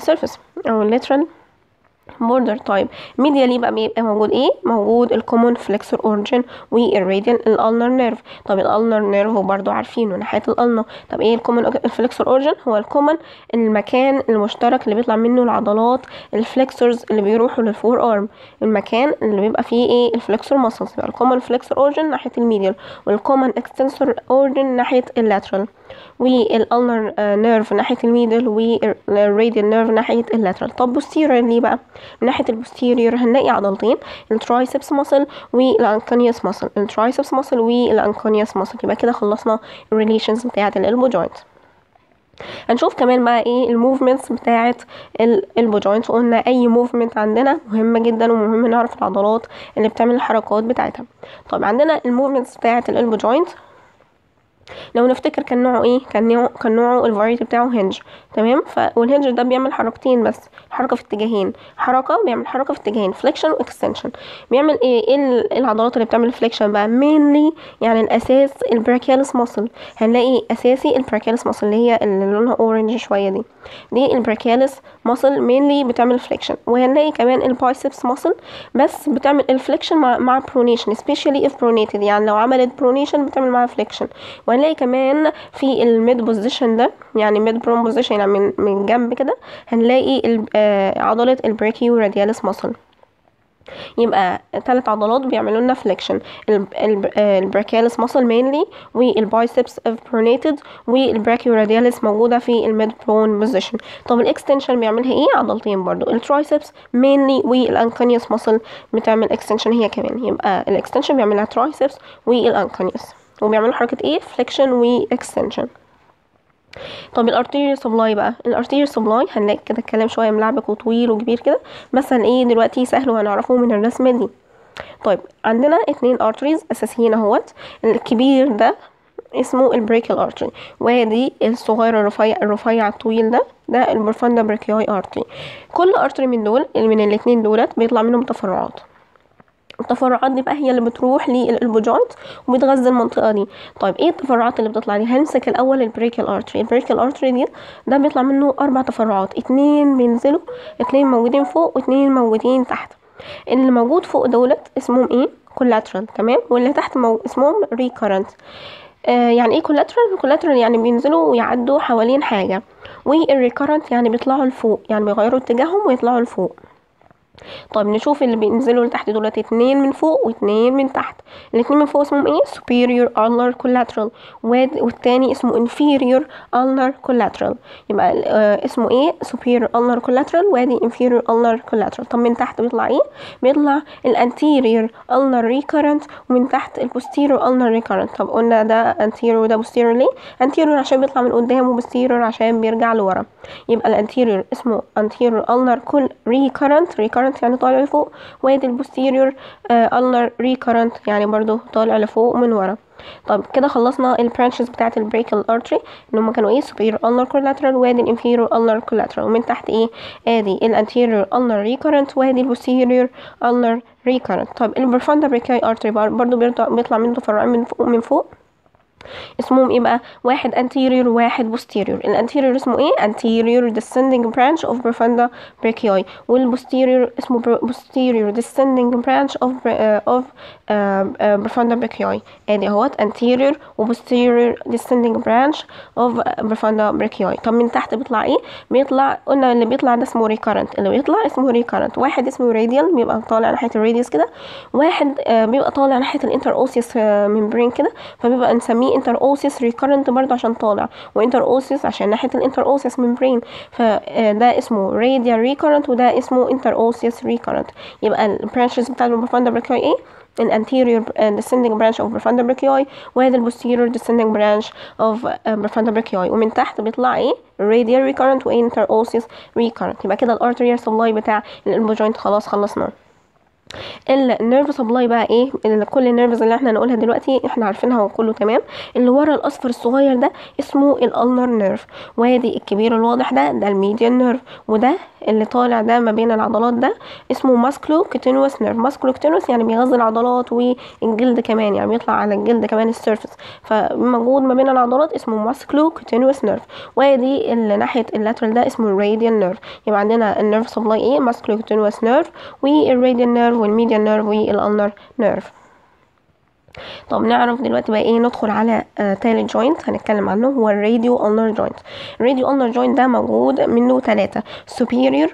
surface أو ال lateral border طيب medially بقى بيبقى موجود إيه موجود ال common flexor origin وال radial ال ulnar nerve طب ال ulnar nerve برضو عارفينه ناحية ال ulna طب إيه ال common flexor origin هو ال common المكان المشترك اللي بيطلع منه العضلات ال flexors اللي بيروحوا لل forearm المكان اللي بيبقى فيه إيه؟ ال flexor muscles يبقى ال common flexor origin ناحية ال medial وال common extensor origin ناحية ال lateral وال ulnar nerve ناحية ال medial وال radial nerve ناحية ال lateral طب posteriorly بقى؟ من ناحية ال posterior هنلاقي عضلتين ال triceps muscle وال anconeus muscle. ال triceps muscle وال anconeus muscle. يبقى كده خلصنا ال relations بتاعة ال elbow joint هنشوف كمان بقى إيه ال movements بتاعة ال elbow joint وقلنا أي movement عندنا مهمه جدا ومهم نعرف العضلات اللي بتعمل الحركات بتاعتها. طب عندنا ال movements بتاعة ال elbow joint لو نفتكر كان نوعه إيه؟ كان نوعه كان نوعه ال variety بتاعه hinge تمام؟ ف وال hinge ده بيعمل حركتين بس حركة في اتجاهين حركة بيعمل حركة في اتجاهين flexion و extension بيعمل إيه؟ إيه العضلات اللي بتعمل flexion بقى؟ mainly يعني الأساس ال brachialis muscle هنلاقي أساسي ال brachialis muscle اللي هي اللي لونها orange شوية دي. دي ال brachialis muscle mainly بتعمل flexion وهنلاقي كمان ال biceps muscle بس بتعمل ال flexion مع مع pronation specially if pronated يعني لو عملت pronation بتعمل معاها flexion وهنلاقي كمان في ال mid position ده يعني mid prone position يعني من من جنب كده هنلاقي آه عضلة ال brachioradialis muscle يبقى ثلاث عضلات بيعملوا لنا flexion ال brachialis muscle mainly وال biceps pronated وال brachioradialis موجودة في ال mid prone position طب ال extension بيعملها إيه؟ عضلتين برضو. ال triceps mainly وال anconeus muscle بتعمل extension هي كمان. يبقى ال extension بيعملها triceps وال anconeus وبيعملوا حركة إيه؟ flexion و extension طب ال arterial supply بقى. ال arterial supply هنلاقي كده الكلام شوية ملعبك وطويل وكبير كده. بس هنلاقيه دلوقتي سهل وهنعرفه من الرسمة دي. طيب عندنا اتنين arteries أساسيين أهوت. الكبير ده اسمه ال brachial artery وادي الصغير الرفيع الرفيع الطويل ده. ده ال profunda brachii artery كل artery من دول من الاتنين دولت بيطلع منهم تفرعات. التفرعات دي بقى هي اللي بتروح لل elbow joint وبتغذي المنطقة دي. طيب إيه التفرعات اللي بتطلع دي؟ هنمسك الأول ال brachial artery ال brachial artery دي ده بيطلع منه أربع تفرعات. اتنين بينزلوا اتنين موجودين فوق واتنين موجودين تحت. اللي موجود فوق دولت اسمهم إيه؟ collateral تمام؟ واللي تحت مو... اسمهم recurrent آه يعني إيه collateral collateral يعني بينزلوا ويعدوا حوالين حاجة. وال recurrent يعني بيطلعوا لفوق يعني بيغيروا اتجاههم ويطلعوا لفوق. طيب نشوف اللي بينزلوا لتحت دولت اتنين من فوق واتنين من تحت. الاتنين من فوق اسمهم إيه؟ superior ulnar collateral. والتاني اسمه inferior ulnar collateral. يبقى آه اسمه إيه؟ superior ulnar collateral وادي inferior ulnar collateral. طب من تحت بيطلع إيه؟ بيطلع ال anterior ulnar recurrent ومن تحت ال posterior ulnar recurrent. طب قلنا ده anterior وده posterior ليه؟ anterior عشان بيطلع من قدام و posterior عشان بيرجع لورا. يبقى ال anterior اسمه anterior ulnar recurrent recurrent يعني طالع لفوق. وادي ال posterior ulnar recurrent يعني برضو طالع لفوق ومن ورا. طب كده خلصنا ال branches بتاعة ال brachial artery اللي هم كانوا إيه؟ superior ulnar collateral وادي ال inferior ulnar collateral. ومن تحت إيه؟ آدي ال anterior ulnar recurrent وادي ال posterior ulnar recurrent. طب ال profunda brachii artery برضو بيطلع منه تفرعين من فوق من فوق. اسمهم إيه بقى واحد anterior واحد posterior ال anterior اسمه إيه anterior descending branch of profunda brachii وال posterior اسمه posterior descending branch of uh, of uh, uh, profunda brachii ادي اهوت anterior و posterior descending branch of profunda brachii طب من تحت بيطلع إيه؟ بيطلع قلنا اللي بيطلع ده اسمه recurrent. اللي بيطلع اسمه recurrent. واحد اسمه radial بيبقى طالع ناحية ال radius كده. واحد بيبقى طالع ناحية ال interosseous membrane كده. فبيبقى نسميه osseous recurrent برضه عشان طالع. و interosseous عشان ناحية ال interosseous membrane فده اسمه radial recurrent وده اسمه osseous recurrent يبقى ال branches بتاع ال profunda brachii إيه؟ الانتيريور descending branch of profunda brachii وهذا البوستيريور descending branch of profunda brachii ومن تحت بيطلع ايه radial recurrent و inter osseous recurrent يبقى كده الارتريال سبلاي بتاع الالبو جوينت خلاص خلصناه ال nerve supply بقى إيه؟ كل ال nerves اللي إحنا هنقولها دلوقتي إحنا عارفينها وكله تمام. اللي ورا الأصفر الصغير ده اسمه ال ulnar nerve. وادي الكبير الواضح ده ده ال median nerve. وده اللي طالع ده ما بين العضلات ده اسمه musculocutaneous nerve. musculocutaneous يعني بيغذي العضلات والجلد كمان يعني بيطلع على الجلد كمان ال surface. فموجود ما بين العضلات اسمه musculocutaneous nerve. وادي اللي ناحية ال lateral ده اسمه ال radial nerve. يبقى عندنا ال nerve supply إيه؟ musculocutaneous nerve وال radial nerve. وال median nerve وال ulnar nerve. طب نعرف دلوقتي بقى إيه ندخل على آه تالت joint هنتكلم عنه هو ال radio ulnar joint ال radio ulnar joint ده موجود منه ثلاثة superior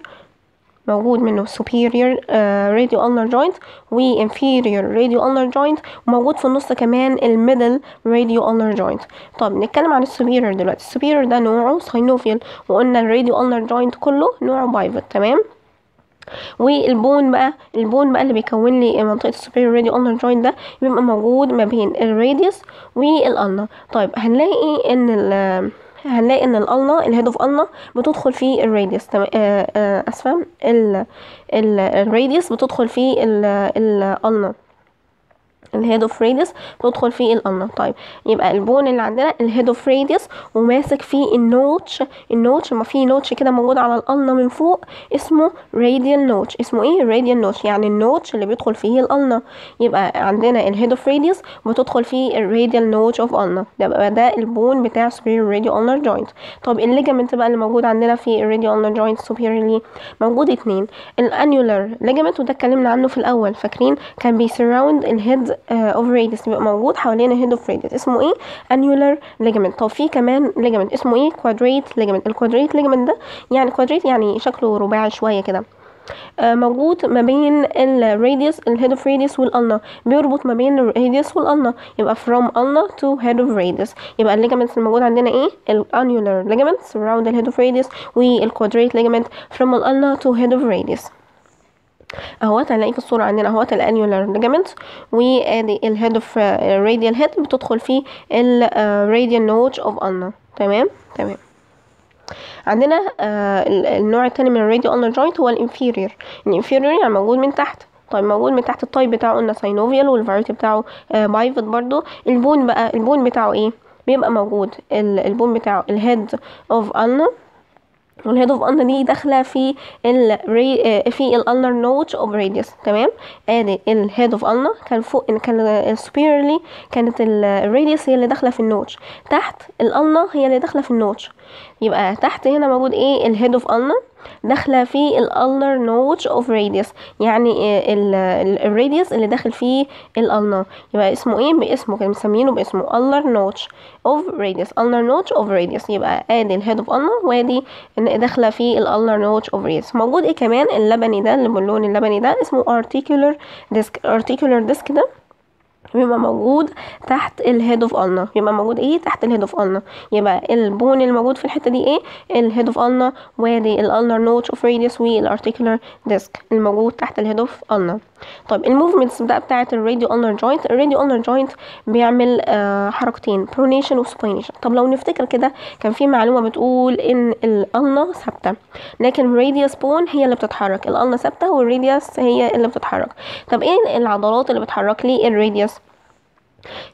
موجود منه superior uh, radio ulnar joint و inferior radio ulnar joint وموجود في النص كمان ال middle radio ulnar joint. طب نتكلم عن ال superior دلوقتي. ال superior ده نوعه synovial وقلنا ال radio ulnar joint كله نوعه pivot تمام؟ وال bone بقى ال bone بقى اللي بيكون لي منطقة ال superior radio ulnar joint ده بيبقى موجود ما بين ال radius وال ulna طيب هنلاقي إن ال هنلاقي إن ال ulna ال head of ulna بتدخل في ال radius. تمام آه آه أسفة ال ال ال radius بتدخل في ال ulna ال head of radius بتدخل فيه ال ulna طيب يبقى ال bone اللي عندنا ال head of radius وماسك فيه ال notch ال notch ما فيه notch كده موجود على ال ulna من فوق اسمه radial notch اسمه إيه؟ radial notch يعني ال notch اللي بيدخل فيه ال ulna يبقى عندنا ال head of radius بتدخل فيه ال radial notch of ulna ده بقى ده ال bone بتاع superior radio ulnar joint. طب ال ligament بقى اللي موجود عندنا في ال radio ulnar joint superiorly موجود اتنين. ال annular ligament وده اتكلمنا عنه في الأول فاكرين؟ كان بي surround ال head of radius بيبقى موجود حوالين ال head of radius اسمه إيه؟ annular ligament طب في كمان ligament اسمه إيه؟ quadrate ligament ال quadrate ligament ده يعني quadrate يعني شكله رباعي شوية كده. آه موجود ما بين ال radius ال head of radius وال ulna بيربط ما بين ال radius وال ulna يبقى from ulna to head of radius. يبقى ال ligaments الموجود عندنا إيه؟ ligaments around the head of radius وال quadrate ligament from ال ulna to head of radius. اهوت هنلاقيه في الصورة عندنا اهوت ال annular ligament وادي ال head of radial head بتدخل فيه ال radial notch of ulna تمام؟ تمام. عندنا آه النوع التاني من ال radio ulnar joint هو ال inferior ال inferior يعني موجود من تحت. طيب موجود من تحت ال type بتاعه قلنا synovial وال variety بتاعه آه pivot برضو. ال bone بقى ال bone بتاعه إيه؟ بيبقى موجود. ال bone بتاعه ال head of ulna وال head of ulna دي داخلة في ال في ال ulnar notch of radius تمام؟ آدي ال head of ulna كان فوق كان superiorly كانت ال radius هي اللي داخلة في ال notch. تحت ال ulna هي اللي داخلة في ال notch. يبقى تحت هنا موجود إيه؟ ال head of ulna داخلة في ال ulnar notch of radius يعني ال radius اللي داخل فيه ال ulnar يبقى اسمه إيه؟ باسمه كانوا مسمينه باسمه ulnar notch of radius ulnar notch of radius يبقى ادي ال head of ulna وادي داخلة في ال ulnar notch of radius موجود إيه كمان؟ اللبني ده اللي باللون اللبني ده اسمه articular disc. articular disc ده بيبقى موجود تحت ال head of ulna يبقى موجود إيه؟ تحت ال head of ulna يبقى ال bone اللي موجود في الحتة دي إيه؟ ال head of ulna وادي ال ulnar notch of radius وال articular disc الموجود تحت ال head of ulna طيب ال movements بقى بتاعه ال radio ulnar joint. ال radio ulnar joint بيعمل آه حركتين pronation و supination طب لو نفتكر كده كان في معلومة بتقول إن ال ulna ثابتة لكن ال radius bone هي اللي بتتحرك. ال ulna ثابتة وال radius هي اللي بتتحرك. طب إيه العضلات اللي بتحرك لي ال radius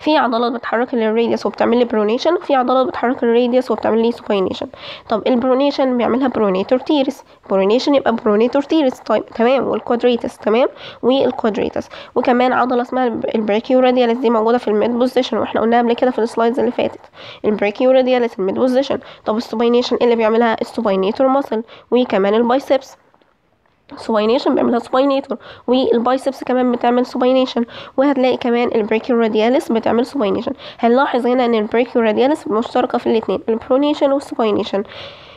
في عضلات بتحرك ال radius وبتعمل لي pronation وفي عضلات بتحرك ال radius وبتعمل لي supination طب ال pronation بيعملها pronator teres pronation يبقى pronator teres طيب تمام. وال quadratus تمام. وال quadratus وكمان عضلة اسمها ال brachioradialis دي موجودة في ال mid position وإحنا قلناها قبل كده في ال slides اللي فاتت. ال brachioradialis ال mid position طب ال supination اللي بيعملها؟ ال supinator muscle وكمان ال biceps supination بيعملها supinator وال biceps كمان بتعمل supination وهتلاقي كمان ال brachioradialis بتعمل supination هنلاحظ هنا إن ال brachioradialis مشتركة في الاثنين ال pronation وال supination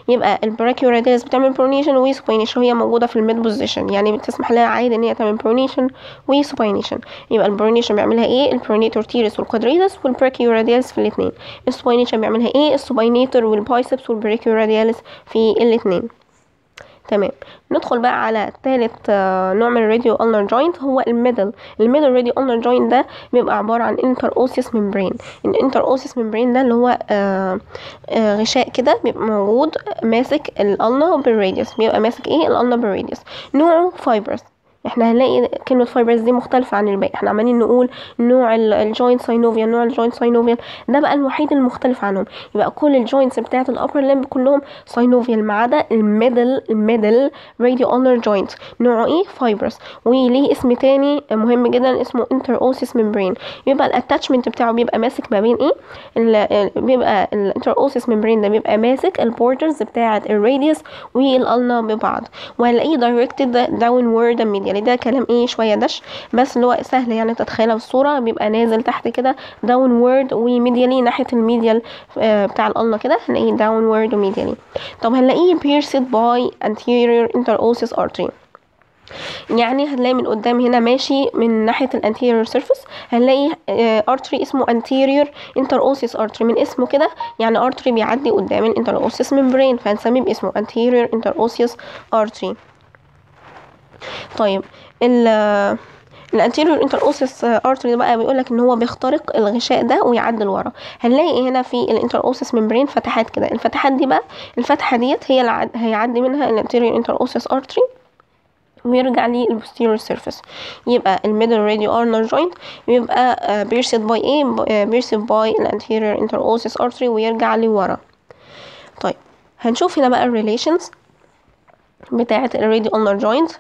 يبقى ال brachioradialis بتعمل pronation و supination وهي موجودة في ال mid position يعني بتسمح لها عادي إن هي تعمل pronation و supination يبقى ال pronation بيعملها إيه؟ ال pronator teres وال quadratus وال brachioradialis في الاثنين ال supination بيعملها إيه؟ ال supinator وال biceps وال brachioradialis في الاثنين تمام. ندخل بقى على ثالث نوع من ال radio ulnar joint هو ال middle. ال middle radio ulnar joint ده بيبقى عبارة عن interosseous membrane ال interosseous membrane ده اللي هو آآ آآ غشاء كده بيبقى موجود ماسك ال ulna بال radius بيبقى ماسك إيه؟ ال ulna بال radius نوعه fibrous. إحنا هنلاقي كلمة fibrous دي مختلفة عن الباقي. إحنا عمالين نقول نوع ال joint synovial نوع ال joint synovial ده بقى الوحيد المختلف عنهم. يبقى كل ال joints بتاعة ال upper limb كلهم synovial ما عدا ال middle ال middle radio ulnar joint نوعه إيه؟ fibrous. وليه اسم تاني مهم جدا اسمه interosseous membrane يبقى ال attachment بتاعه بيبقى ماسك ما بين إيه؟ بيبقى ال interosseous membrane ده بيبقى ماسك ال borders بتاعة ال radius وال ulna ببعض. وهنلاقيه directed downward medially ده كلام إيه شوية دش بس اللي هو سهل يعني تتخيلها بالصورة بيبقى نازل تحت كده downward و medially ناحية ال medial آه، بتاع ال ulna كده هنلاقيه downward و medially طب هنلاقيه pierced by anterior interosseous artery. يعني هنلاقي من قدام هنا ماشي من ناحية ال anterior surface هنلاقي artery اسمه anterior interosseous artery. من اسمه كده يعني artery بيعدي قدام ال interosseous membrane فهنسميه باسمه anterior interosseous artery. طيب ال ال anterior interosseous artery بقى بيقول لك إن هو بيخترق الغشاء ده ويعدي لورا هنلاقي هنا في ال interosseous membrane فتحات كده. الفتحات دي بقى الفتحة ديت هي اللي عد- هيعدي منها ال anterior interosseous artery ويرجع لي ال posterior surface. يبقى ال middle radio ulnar joint يبقى pierced by إيه pierced by ال anterior interosseous artery ويرجع لورا طيب هنشوف هنا بقى ال relations بتاعة ال radio ulnar joint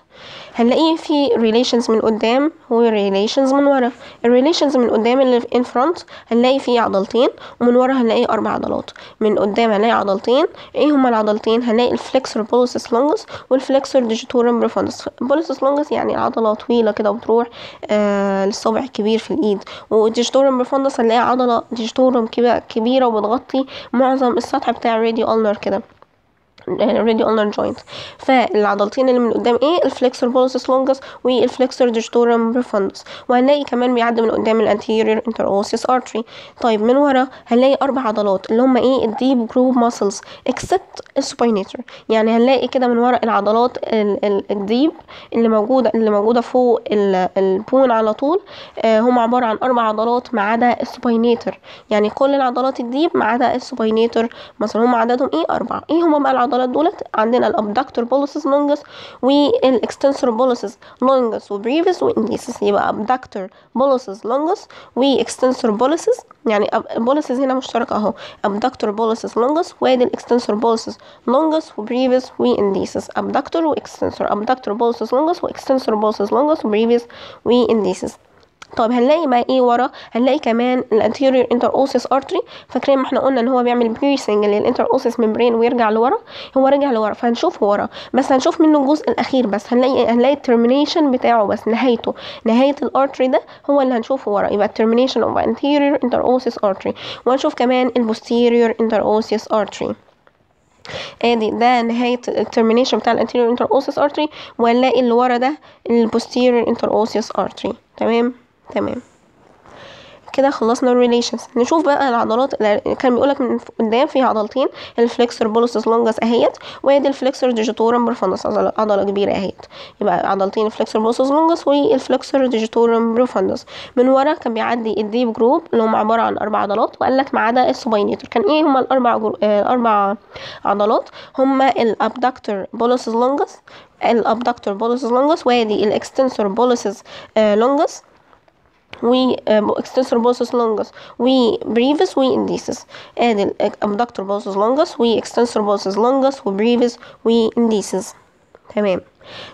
هنلاقي في relations من قدام و relations من ورا. ال relations من قدام اللي in front هنلاقي فيه عضلتين ومن ورا هنلاقي أربع عضلات. من قدام هنلاقي عضلتين. إيه هما العضلتين؟ هنلاقي ال flexor pollicis longus وال flexor digitorum profundus pollicis longus يعني عضلة طويلة كده وبتروح آه للصابع الكبير في الإيد. وال digitorum profundus هنلاقي عضلة digitorum كبيرة وبتغطي معظم السطح بتاع ال radio ulnar كده. ال radio ulnar joint. فالعضلتين اللي من قدام إيه؟ ال flexor pollicis longus وال flexor digitorum profundus وهنلاقي كمان بيعدي من قدام ال anterior interosseous artery طيب من ورا هنلاقي أربع عضلات اللي هم إيه؟ ال deep group muscles except ال supinator يعني هنلاقي كده من ورا العضلات ال- ال- ال deep اللي موجوده اللي موجودة فوق ال- ال bone على طول آه هم عبارة عن أربع عضلات ما عدا ال supinator يعني كل العضلات ال deep ما عدا ال supinator مثلا هم عددهم إيه؟ أربعة. إيه هم بقى العضلات دولت عندنا الابدكتور بوليسس لونجس والاكستنسور بوليسس لونجس وبريفس وانديسس يبقى abductor pollicis longus و extensor pollicis يعني pollicis هنا مشترك أهو abductor pollicis longus وادي ال extensor pollicis لونجس وبريفس وانديسس ابدكتور وإكستنسور ابدكتور بوليسس لونجس وإكستنسور بوليسس لونجس وبريفس وانديسس طيب هنلاقي بقى إيه ورا؟ هنلاقي كمان ال anterior interosseous artery فاكرين ما إحنا قلنا إن هو بيعمل piercing لل interosseous membrane ويرجع لورا؟ هو رجع لورا. فهنشوف ورا. بس هنشوف منه الجزء الأخير بس. هنلاقي هنلاقي ال termination بتاعه بس. نهايته. نهاية ال artery ده هو اللي هنشوفه ورا. يبقى ال termination of anterior interosseous artery. وهنشوف كمان ال posterior interosseous artery. آدي. ده نهاية ال termination بتاع ال anterior interosseous artery وهنلاقي اللي ورا ده ال posterior interosseous artery تمام؟ تمام. كده خلصنا ال relations نشوف بقى العضلات كان بيقولك من قدام في عضلتين ال flexor pollicis longus اهيت وادي ال flexor digitorum profundus عضلة, عضلة كبيرة اهيت. يبقى عضلتين ال flexor pollicis longus وال flexor digitorum profundus من ورا كان بيعدي ال deep group اللي هم عبارة عن أربع عضلات وقال لك ما عدا ال supinator كان إيه هما الأربع grou... آه الأربع عضلات؟ هما ال abductor pollicis longus ال abductor pollicis longus وادي ال extensor pollicis longus و extensor pollicis longus و brevis و indicis ادي ال abductor pollicis longus و extensor pollicis longus و brevis و indicis تمام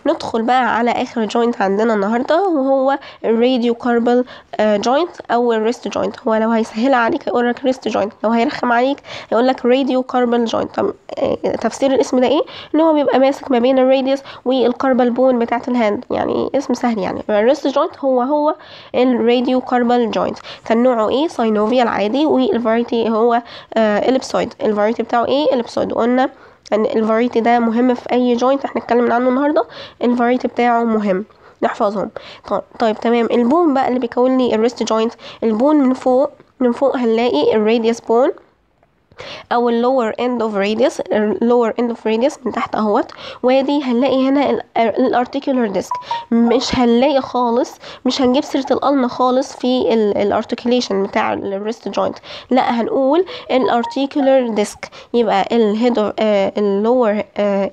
ندخل بقى على آخر joint عندنا النهارده وهو ال radiocarpal joint أو ال wrist joint هو لو هيسهلها عليك هيقول لك wrist joint لو هيرخم عليك هيقول لك radiocarpal joint طب آه، تفسير الاسم ده إيه؟ إن هو بيبقى ماسك ما بين ال radius وال carpal bone بتاعة ال hand. يعني اسم سهل يعني. ال wrist joint هو هو ال radiocarpal joint كان نوعه إيه؟ synovial عادي وال variety هو ellipsoid ال variety بتاعه إيه؟ ellipsoid قلنا ان ال variety ده مهم في أي joint إحنا اتكلمنا عنه النهارده. ال variety بتاعه مهم. نحفظهم. طيب, طيب تمام. ال bone بقى اللي بيكون لي ال wrist joint ال bone من فوق من فوق هنلاقي ال radius bone أو ال lower end of radius ال lower end of radius من تحت أهوت. وادي هنلاقي هنا ال articular disc مش هنلاقي خالص مش هنجيب سيرة ال ulna خالص في ال articulation بتاع ال wrist joint لا هنقول الارتيكولار ديسك يبقى الهيد اللور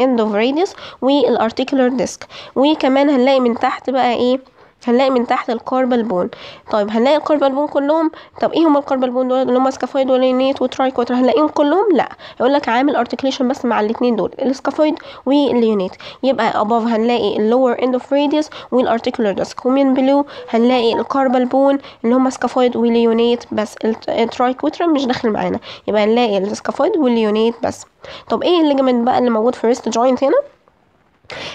اند اوف radius والارتيكولار ديسك وكمان هنلاقي من تحت بقى إيه؟ هنلاقي من تحت ال carpal bone. طيب هنلاقي ال carpal bone كلهم؟ طب إيه هما ال carpal bone دول؟ اللي هما scaphoid و lunate و triquetral هنلاقيهم كلهم؟ لا. يقول لك عامل articulation بس مع الاثنين دول ال scaphoid وال lunate يبقى above هنلاقي ال lower end of radius وال articular disc ومن below هنلاقي ال carpal bone اللي هما scaphoid وال lunate بس. ال triquetral مش داخل معانا. يبقى هنلاقي ال scaphoid وال lunate بس. طب إيه ال ligament بقى اللي موجود في ال wrist joint هنا؟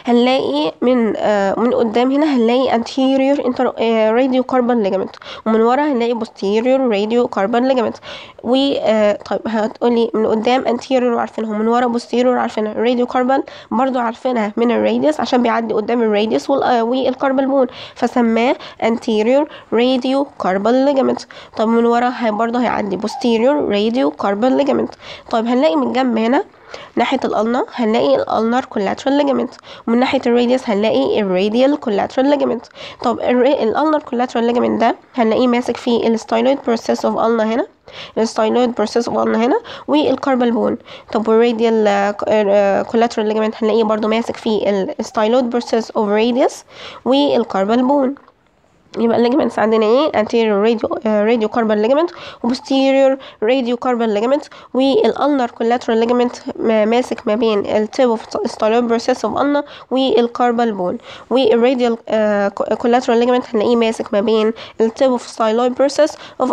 هنلاقي من آه من قدام هنا هنلاقي anterior inter آه radiocarpal ligament. ومن ورا هنلاقي posterior radiocarpal ligament. و آه طيب هتقولي من قدام anterior عارفينها ومن ورا posterior عارفينها. radiocarpal برضو عارفينها من ال radius عشان بيعدي قدام ال radius وال carpal bone فسماه anterior radiocarpal ligament. طب من ورا برضو هيعدي posterior radiocarpal ligament. طيب هنلاقي من الجنب هنا ناحية ال ulna هنلاقي ال ulnar collateral ligament. ومن ناحية ال radius هنلاقي ال radial collateral ligament. طب ال ulnar collateral ligament ده هنلاقيه ماسك في ال styloid process of ulna هنا ال styloid process of ulna هنا وال carpal bone طب وال radial collateral ligament هنلاقيه برضو ماسك في ال styloid process of radius وال carpal bone يبقى ال ligaments عندنا إيه anterior radio uh, radiocarpal ligament و posterior radiocarpal ligament وال ulnar collateral ligament ماسك ما بين ال of styloid process of ulna وال carpal bone وال radial uh, collateral ligament هنلاقيه ماسك ما بين ال tip of process of,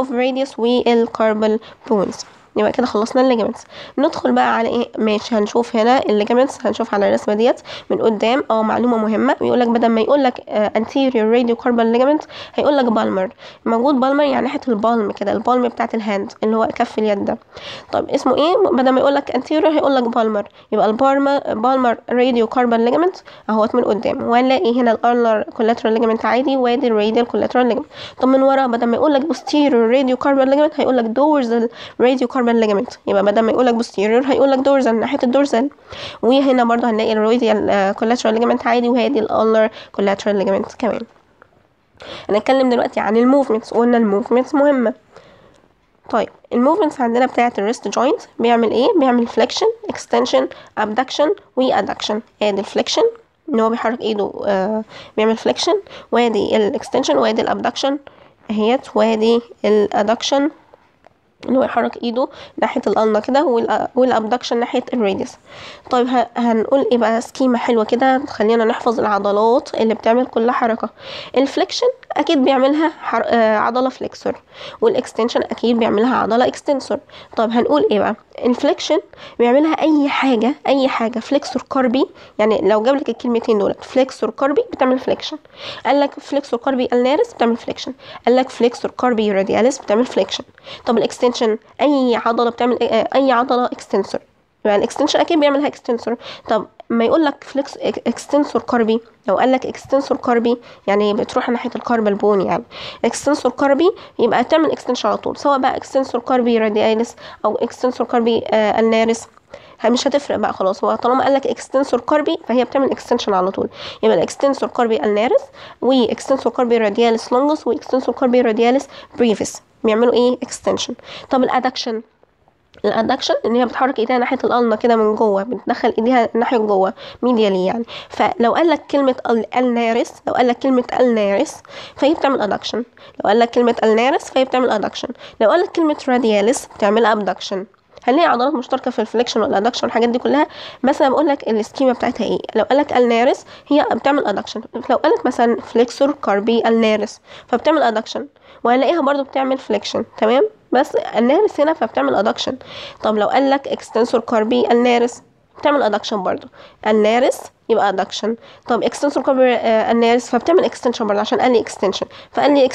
of radius وال carpal bones يبقى كده خلصنا ال ligaments ندخل بقى على إيه؟ ماشي هنشوف هنا ال ligaments هنشوف على الرسمة ديت من قدام. أه معلومة مهمة بيقول لك بدل ما يقول لك anterior radiocarpal ligament هيقول لك palmar. موجود palmar يعني ناحية ال palm كده ال palm بتاعت ال hand اللي هو كف اليد ده. طيب اسمه إيه؟ بدل ما يقول لك anterior هيقول لك palmar. يبقى ال palmar palmar radiocarpal ligament أهوت من قدام. وهنلاقي هنا الارلر collateral ligament عادي وادي ال radial collateral ligament. طب من ورا بدل ما يقول لك posterior radiocarpal ligament هيقول لك dorsal radiocarpal ligament. يبقى بدل ما يقول لك posterior هيقول لك dorsal ناحية ال dorsal وهنا برضو هنلاقي ال radial collateral ligament عادي وهادي الالر collateral ligament كمان. هنتكلم دلوقتي عن ال movements قلنا ال movements مهمة. طيب ال movements عندنا بتاعة ال wrist joint بيعمل إيه؟ بيعمل flexion extension abduction و adduction آدي ال flexion إن هو بيحرك إيده آه بيعمل flexion وآدي ال extension وآدي ال abduction اهيت وآدي ال adduction ان هو يحرك إيده ناحية ال ulna كده وال abduction ناحية ال radius طيب هنقول إيه بقى؟ scheme حلوة كده خلينا نحفظ العضلات اللي بتعمل كل حركة. ال flexion أكيد بيعملها. آه عضلة flexor وال extension أكيد بيعملها عضلة extensor طب هنقول إيه بقى؟ ال flexion بيعملها أي حاجة أي حاجة. flexor carpi يعني لو جاب لك الكلمتين دول flexor carpi بتعمل flexion قال لك flexor carpi ulnaris بتعمل flexion قال لك flexor carpi radialis بتعمل flexion طب ال extension أي عضلة بتعمل أي عضلة extensor يعني ال extension أكيد بيعملها extensor طب ما يقول لك flex extensor carpi لو قال لك extensor carpi يعني بتروح ناحية ال carpal bone يعني. extensor carpi يبقى تعمل extension على طول. سواء بقى extensor carpi radialis أو extensor carpi آه ulnaris مش هتفرق بقى خلاص. هو طالما قال لك extensor carpi فهي بتعمل extension على طول. يبقى ال extensor carpi ulnaris و extensor carpi radialis longus و extensor carpi radialis brevis بيعملوا إيه؟ extension طب ال adduction ال adduction ان هي بتحرك ايديها ناحية ال ulna كده من جوه بتدخل ايديها ناحية جوه medially يعني؟ فلو قال لك كلمة ulnaris لو قال لك كلمة ulnaris فهي بتعمل adduction لو قال لك كلمة ulnaris فهي بتعمل adduction لو قال لك كلمة radialis بتعمل abduction هنلاقي عضلات مشتركة في ال flexion وال adduction والحاجات دي كلها؟ أنا بقول لك ال schema بتاعتها إيه؟ لو قال لك ulnaris هي بتعمل adduction لو قال لك مثلا flexor carpi ulnaris فبتعمل adduction وهنلاقيها برضو بتعمل flexion تمام؟ بس ulnaris هنا فبتعمل adduction طب لو قال لك extensor carpi ulnaris بتعمل adduction برضو. ulnaris يبقى adduction طب extensor carpi آه ulnaris فبتعمل extension برضه عشان قال لي extension فقال لي آه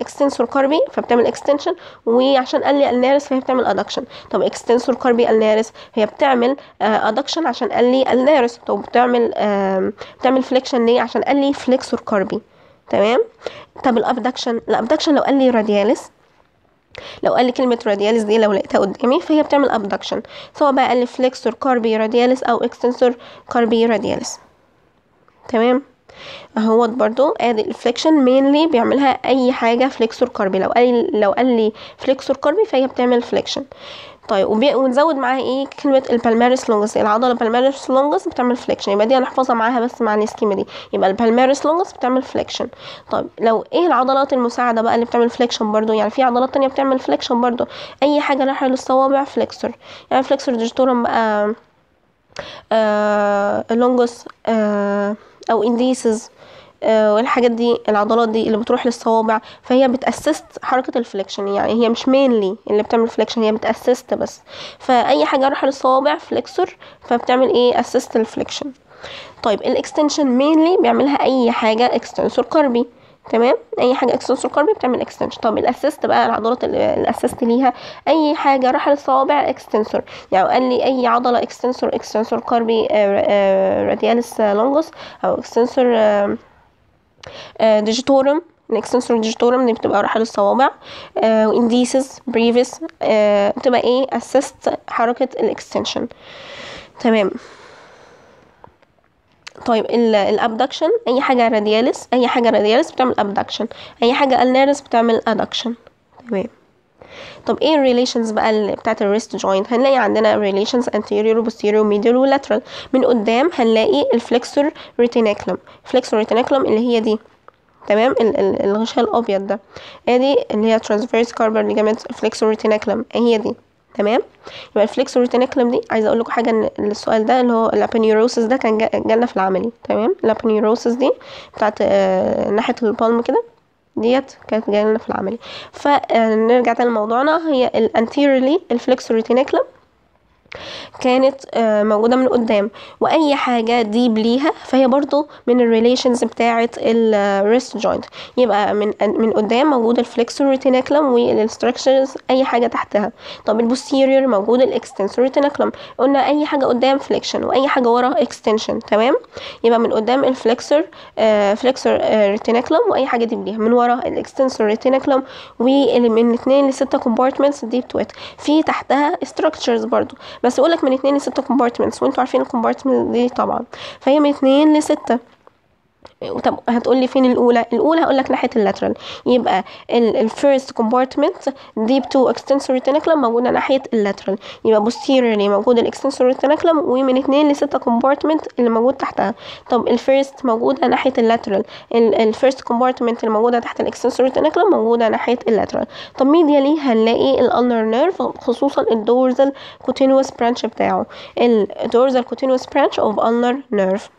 extensor carpi فبتعمل extension وعشان قال لي ulnaris فهي بتعمل adduction طب extensor carpi ulnaris هي بتعمل آه adduction عشان قال لي ulnaris. طب بتعمل بتعمل flexion ليه؟ عشان قال لي flexor carpi تمام؟ طب ال abduction ال abduction لو قال لي radialis لو قال لي كلمة radialis دي لو لقيتها قدامي فهي بتعمل abduction سواء بقى قال لي flexor carpi radialis أو extensor carpi radialis تمام؟ أهوت برضو آدي ال flexion mainly بيعملها أي حاجة flexor carpi لو قال لي لو قال لي flexor carpi فهي بتعمل flexion طيب. ونزود معاها إيه كلمة ال palmaris longus. العضلة ال palmaris longus بتعمل flexion يبقى دي هنحفظها معاها بس مع ال schema دي. يبقى ال palmaris longus بتعمل flexion طيب لو إيه العضلات المساعدة بقى اللي بتعمل flexion برضو؟ يعني في عضلات تانية بتعمل flexion برضو. أي حاجة رايحه للصوابع flexor يعني flexor digitorum بقى آه longus آه أو indicis آه والحاجات دي العضلات دي اللي بتروح للصوابع فهي بت assist حركة ال flexion يعني هي مش mainly اللي بتعمل flexion هي بت assist بس. فأي حاجة رايحة للصوابع flexor فبتعمل إيه؟ assist ال flexion. طيب ال extension mainly بيعملها أي حاجة extensor carpi تمام؟ أي حاجة extensor carpi بتعمل extension. طب ال assist بقى العضلات ال assist ليها أي حاجة راح للصوابع extensor. يعني قال لي أي عضلة extensor extensor carpi radialis longus أو extensor digitorum ال extensor digitorum دي بتبقى رايحه للصوابع. و indicis brevis بتبقى إيه؟ assist حركة ال extension تمام. طيب ال abduction أي حاجة radialis أي حاجة radialis بتعمل abduction أي حاجة ulnaris بتعمل adduction تمام. طب إيه ال relations بقى بتاعت ال wrist joint هنلاقي عندنا relations anterior posterior medial و lateral من قدام هنلاقي ال flexor retinaculum flexor retinaculum اللي هي دي. تمام؟ الغشاء الأبيض ده. ادي اللي هي transverse carpal ligament flexor retinaculum هي دي. تمام؟ يبقى ال flexor retinaculum دي عايزة أقول لكم حاجة إن السؤال ده اللي هو ال aponeurosis ده كان جالنا في العملي. تمام؟ ال aponeurosis دي بتاعت آه ناحية ال palm كده. ديت كانت جاية لنا في العملي فنرجع تاني لموضوعنا. هي ال anteriorly ال flexor retinaculum كانت موجودة من قدام. وأي حاجة deep ليها فهي برضو من ال relations بتاعة ال wrist joint يبقى من من قدام موجود ال flexor retinaculum وال structures أي حاجة تحتها. طب ال posterior موجود ال extensor retinaculum قلنا أي حاجة قدام flexion وأي حاجة ورا extension تمام؟ يبقى من قدام ال flexor flexor retinaculum وأي حاجة deep ليها. من ورا ال extensor retinaculum ومن اتنين لستة compartments دي deep to it في تحتها structures برضو. بس يقولك من اتنين لستة compartments وأنتوا عارفين ال compartment دي طبعا. فهي من اتنين لستة. طب هتقولي فين الأولى؟ الأولى هقول لك ناحية ال lateral. يبقى ال first compartment deep to extensor retinaculum موجودة ناحية ال lateral. يبقى posteriorly موجود ال extensor retinaculum ومن اتنين لستة compartment اللي موجود تحتها. طب ال first موجودة ناحية ال lateral. ال first compartment اللي موجودة تحت ال extensor retinaculum موجودة ناحية ال lateral. طب medially هنلاقي ال ulnar nerve خصوصا ال dorsal cutaneous branch بتاعه. ال dorsal cutaneous branch of ulnar nerve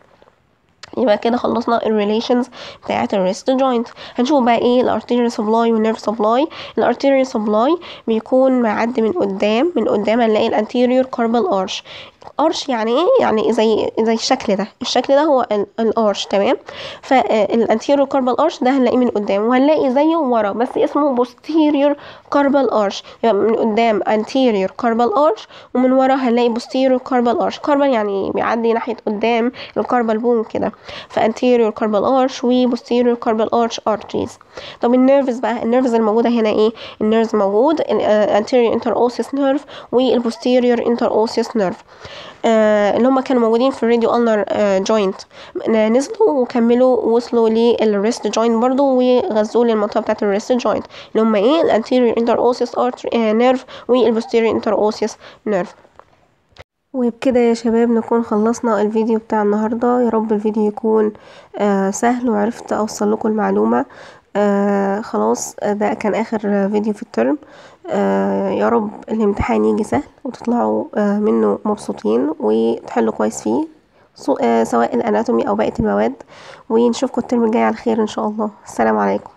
يبقى كده خلصنا ال relations بتاعه ال wrist joint هنشوف بقى إيه ال arterial supply وال nerve supply ال arterial supply بيكون معدي من قدام من قدام هنلاقي ال anterior carpal arch arch يعني إيه؟ يعني زي زي الشكل ده. الشكل ده هو ال arch تمام؟ فال anterior carpal arch ده هنلاقيه من قدام وهنلاقي زيه ورا بس اسمه posterior carpal arch يبقى من قدام anterior carpal arch ومن ورا هنلاقي posterior carpal arch carpal يعني بيعدي ناحية قدام ال carpal bone كده. ف anterior carpal arch و posterior carpal arch arteries طب ال nerves بقى؟ ال nerves الموجودة هنا إيه؟ ال nerves موجود ال anterior interosseous nerve وال posterior interosseous nerve اللي هم كانوا موجودين في ال radioulnar آه joint نزلوا وكملوا وصلوا لل wrist joint برضو وغزوا للمنطقة بتاعه ال wrist joint اللي هم إيه؟ ال anterior interosseous nerve وال posterior interosseous nerve وبكده يا شباب نكون خلصنا الفيديو بتاع النهاردة. يا رب الفيديو يكون آه سهل وعرفت أوصل لكم المعلومة. آه خلاص ده كان آخر فيديو في الترم. آه يا رب الامتحان يجي سهل وتطلعوا آه منه مبسوطين وتحلوا كويس فيه آه سواء الاناتومي أو بقية المواد ونشوفكم الترم الجاي على خير إن شاء الله. السلام عليكم.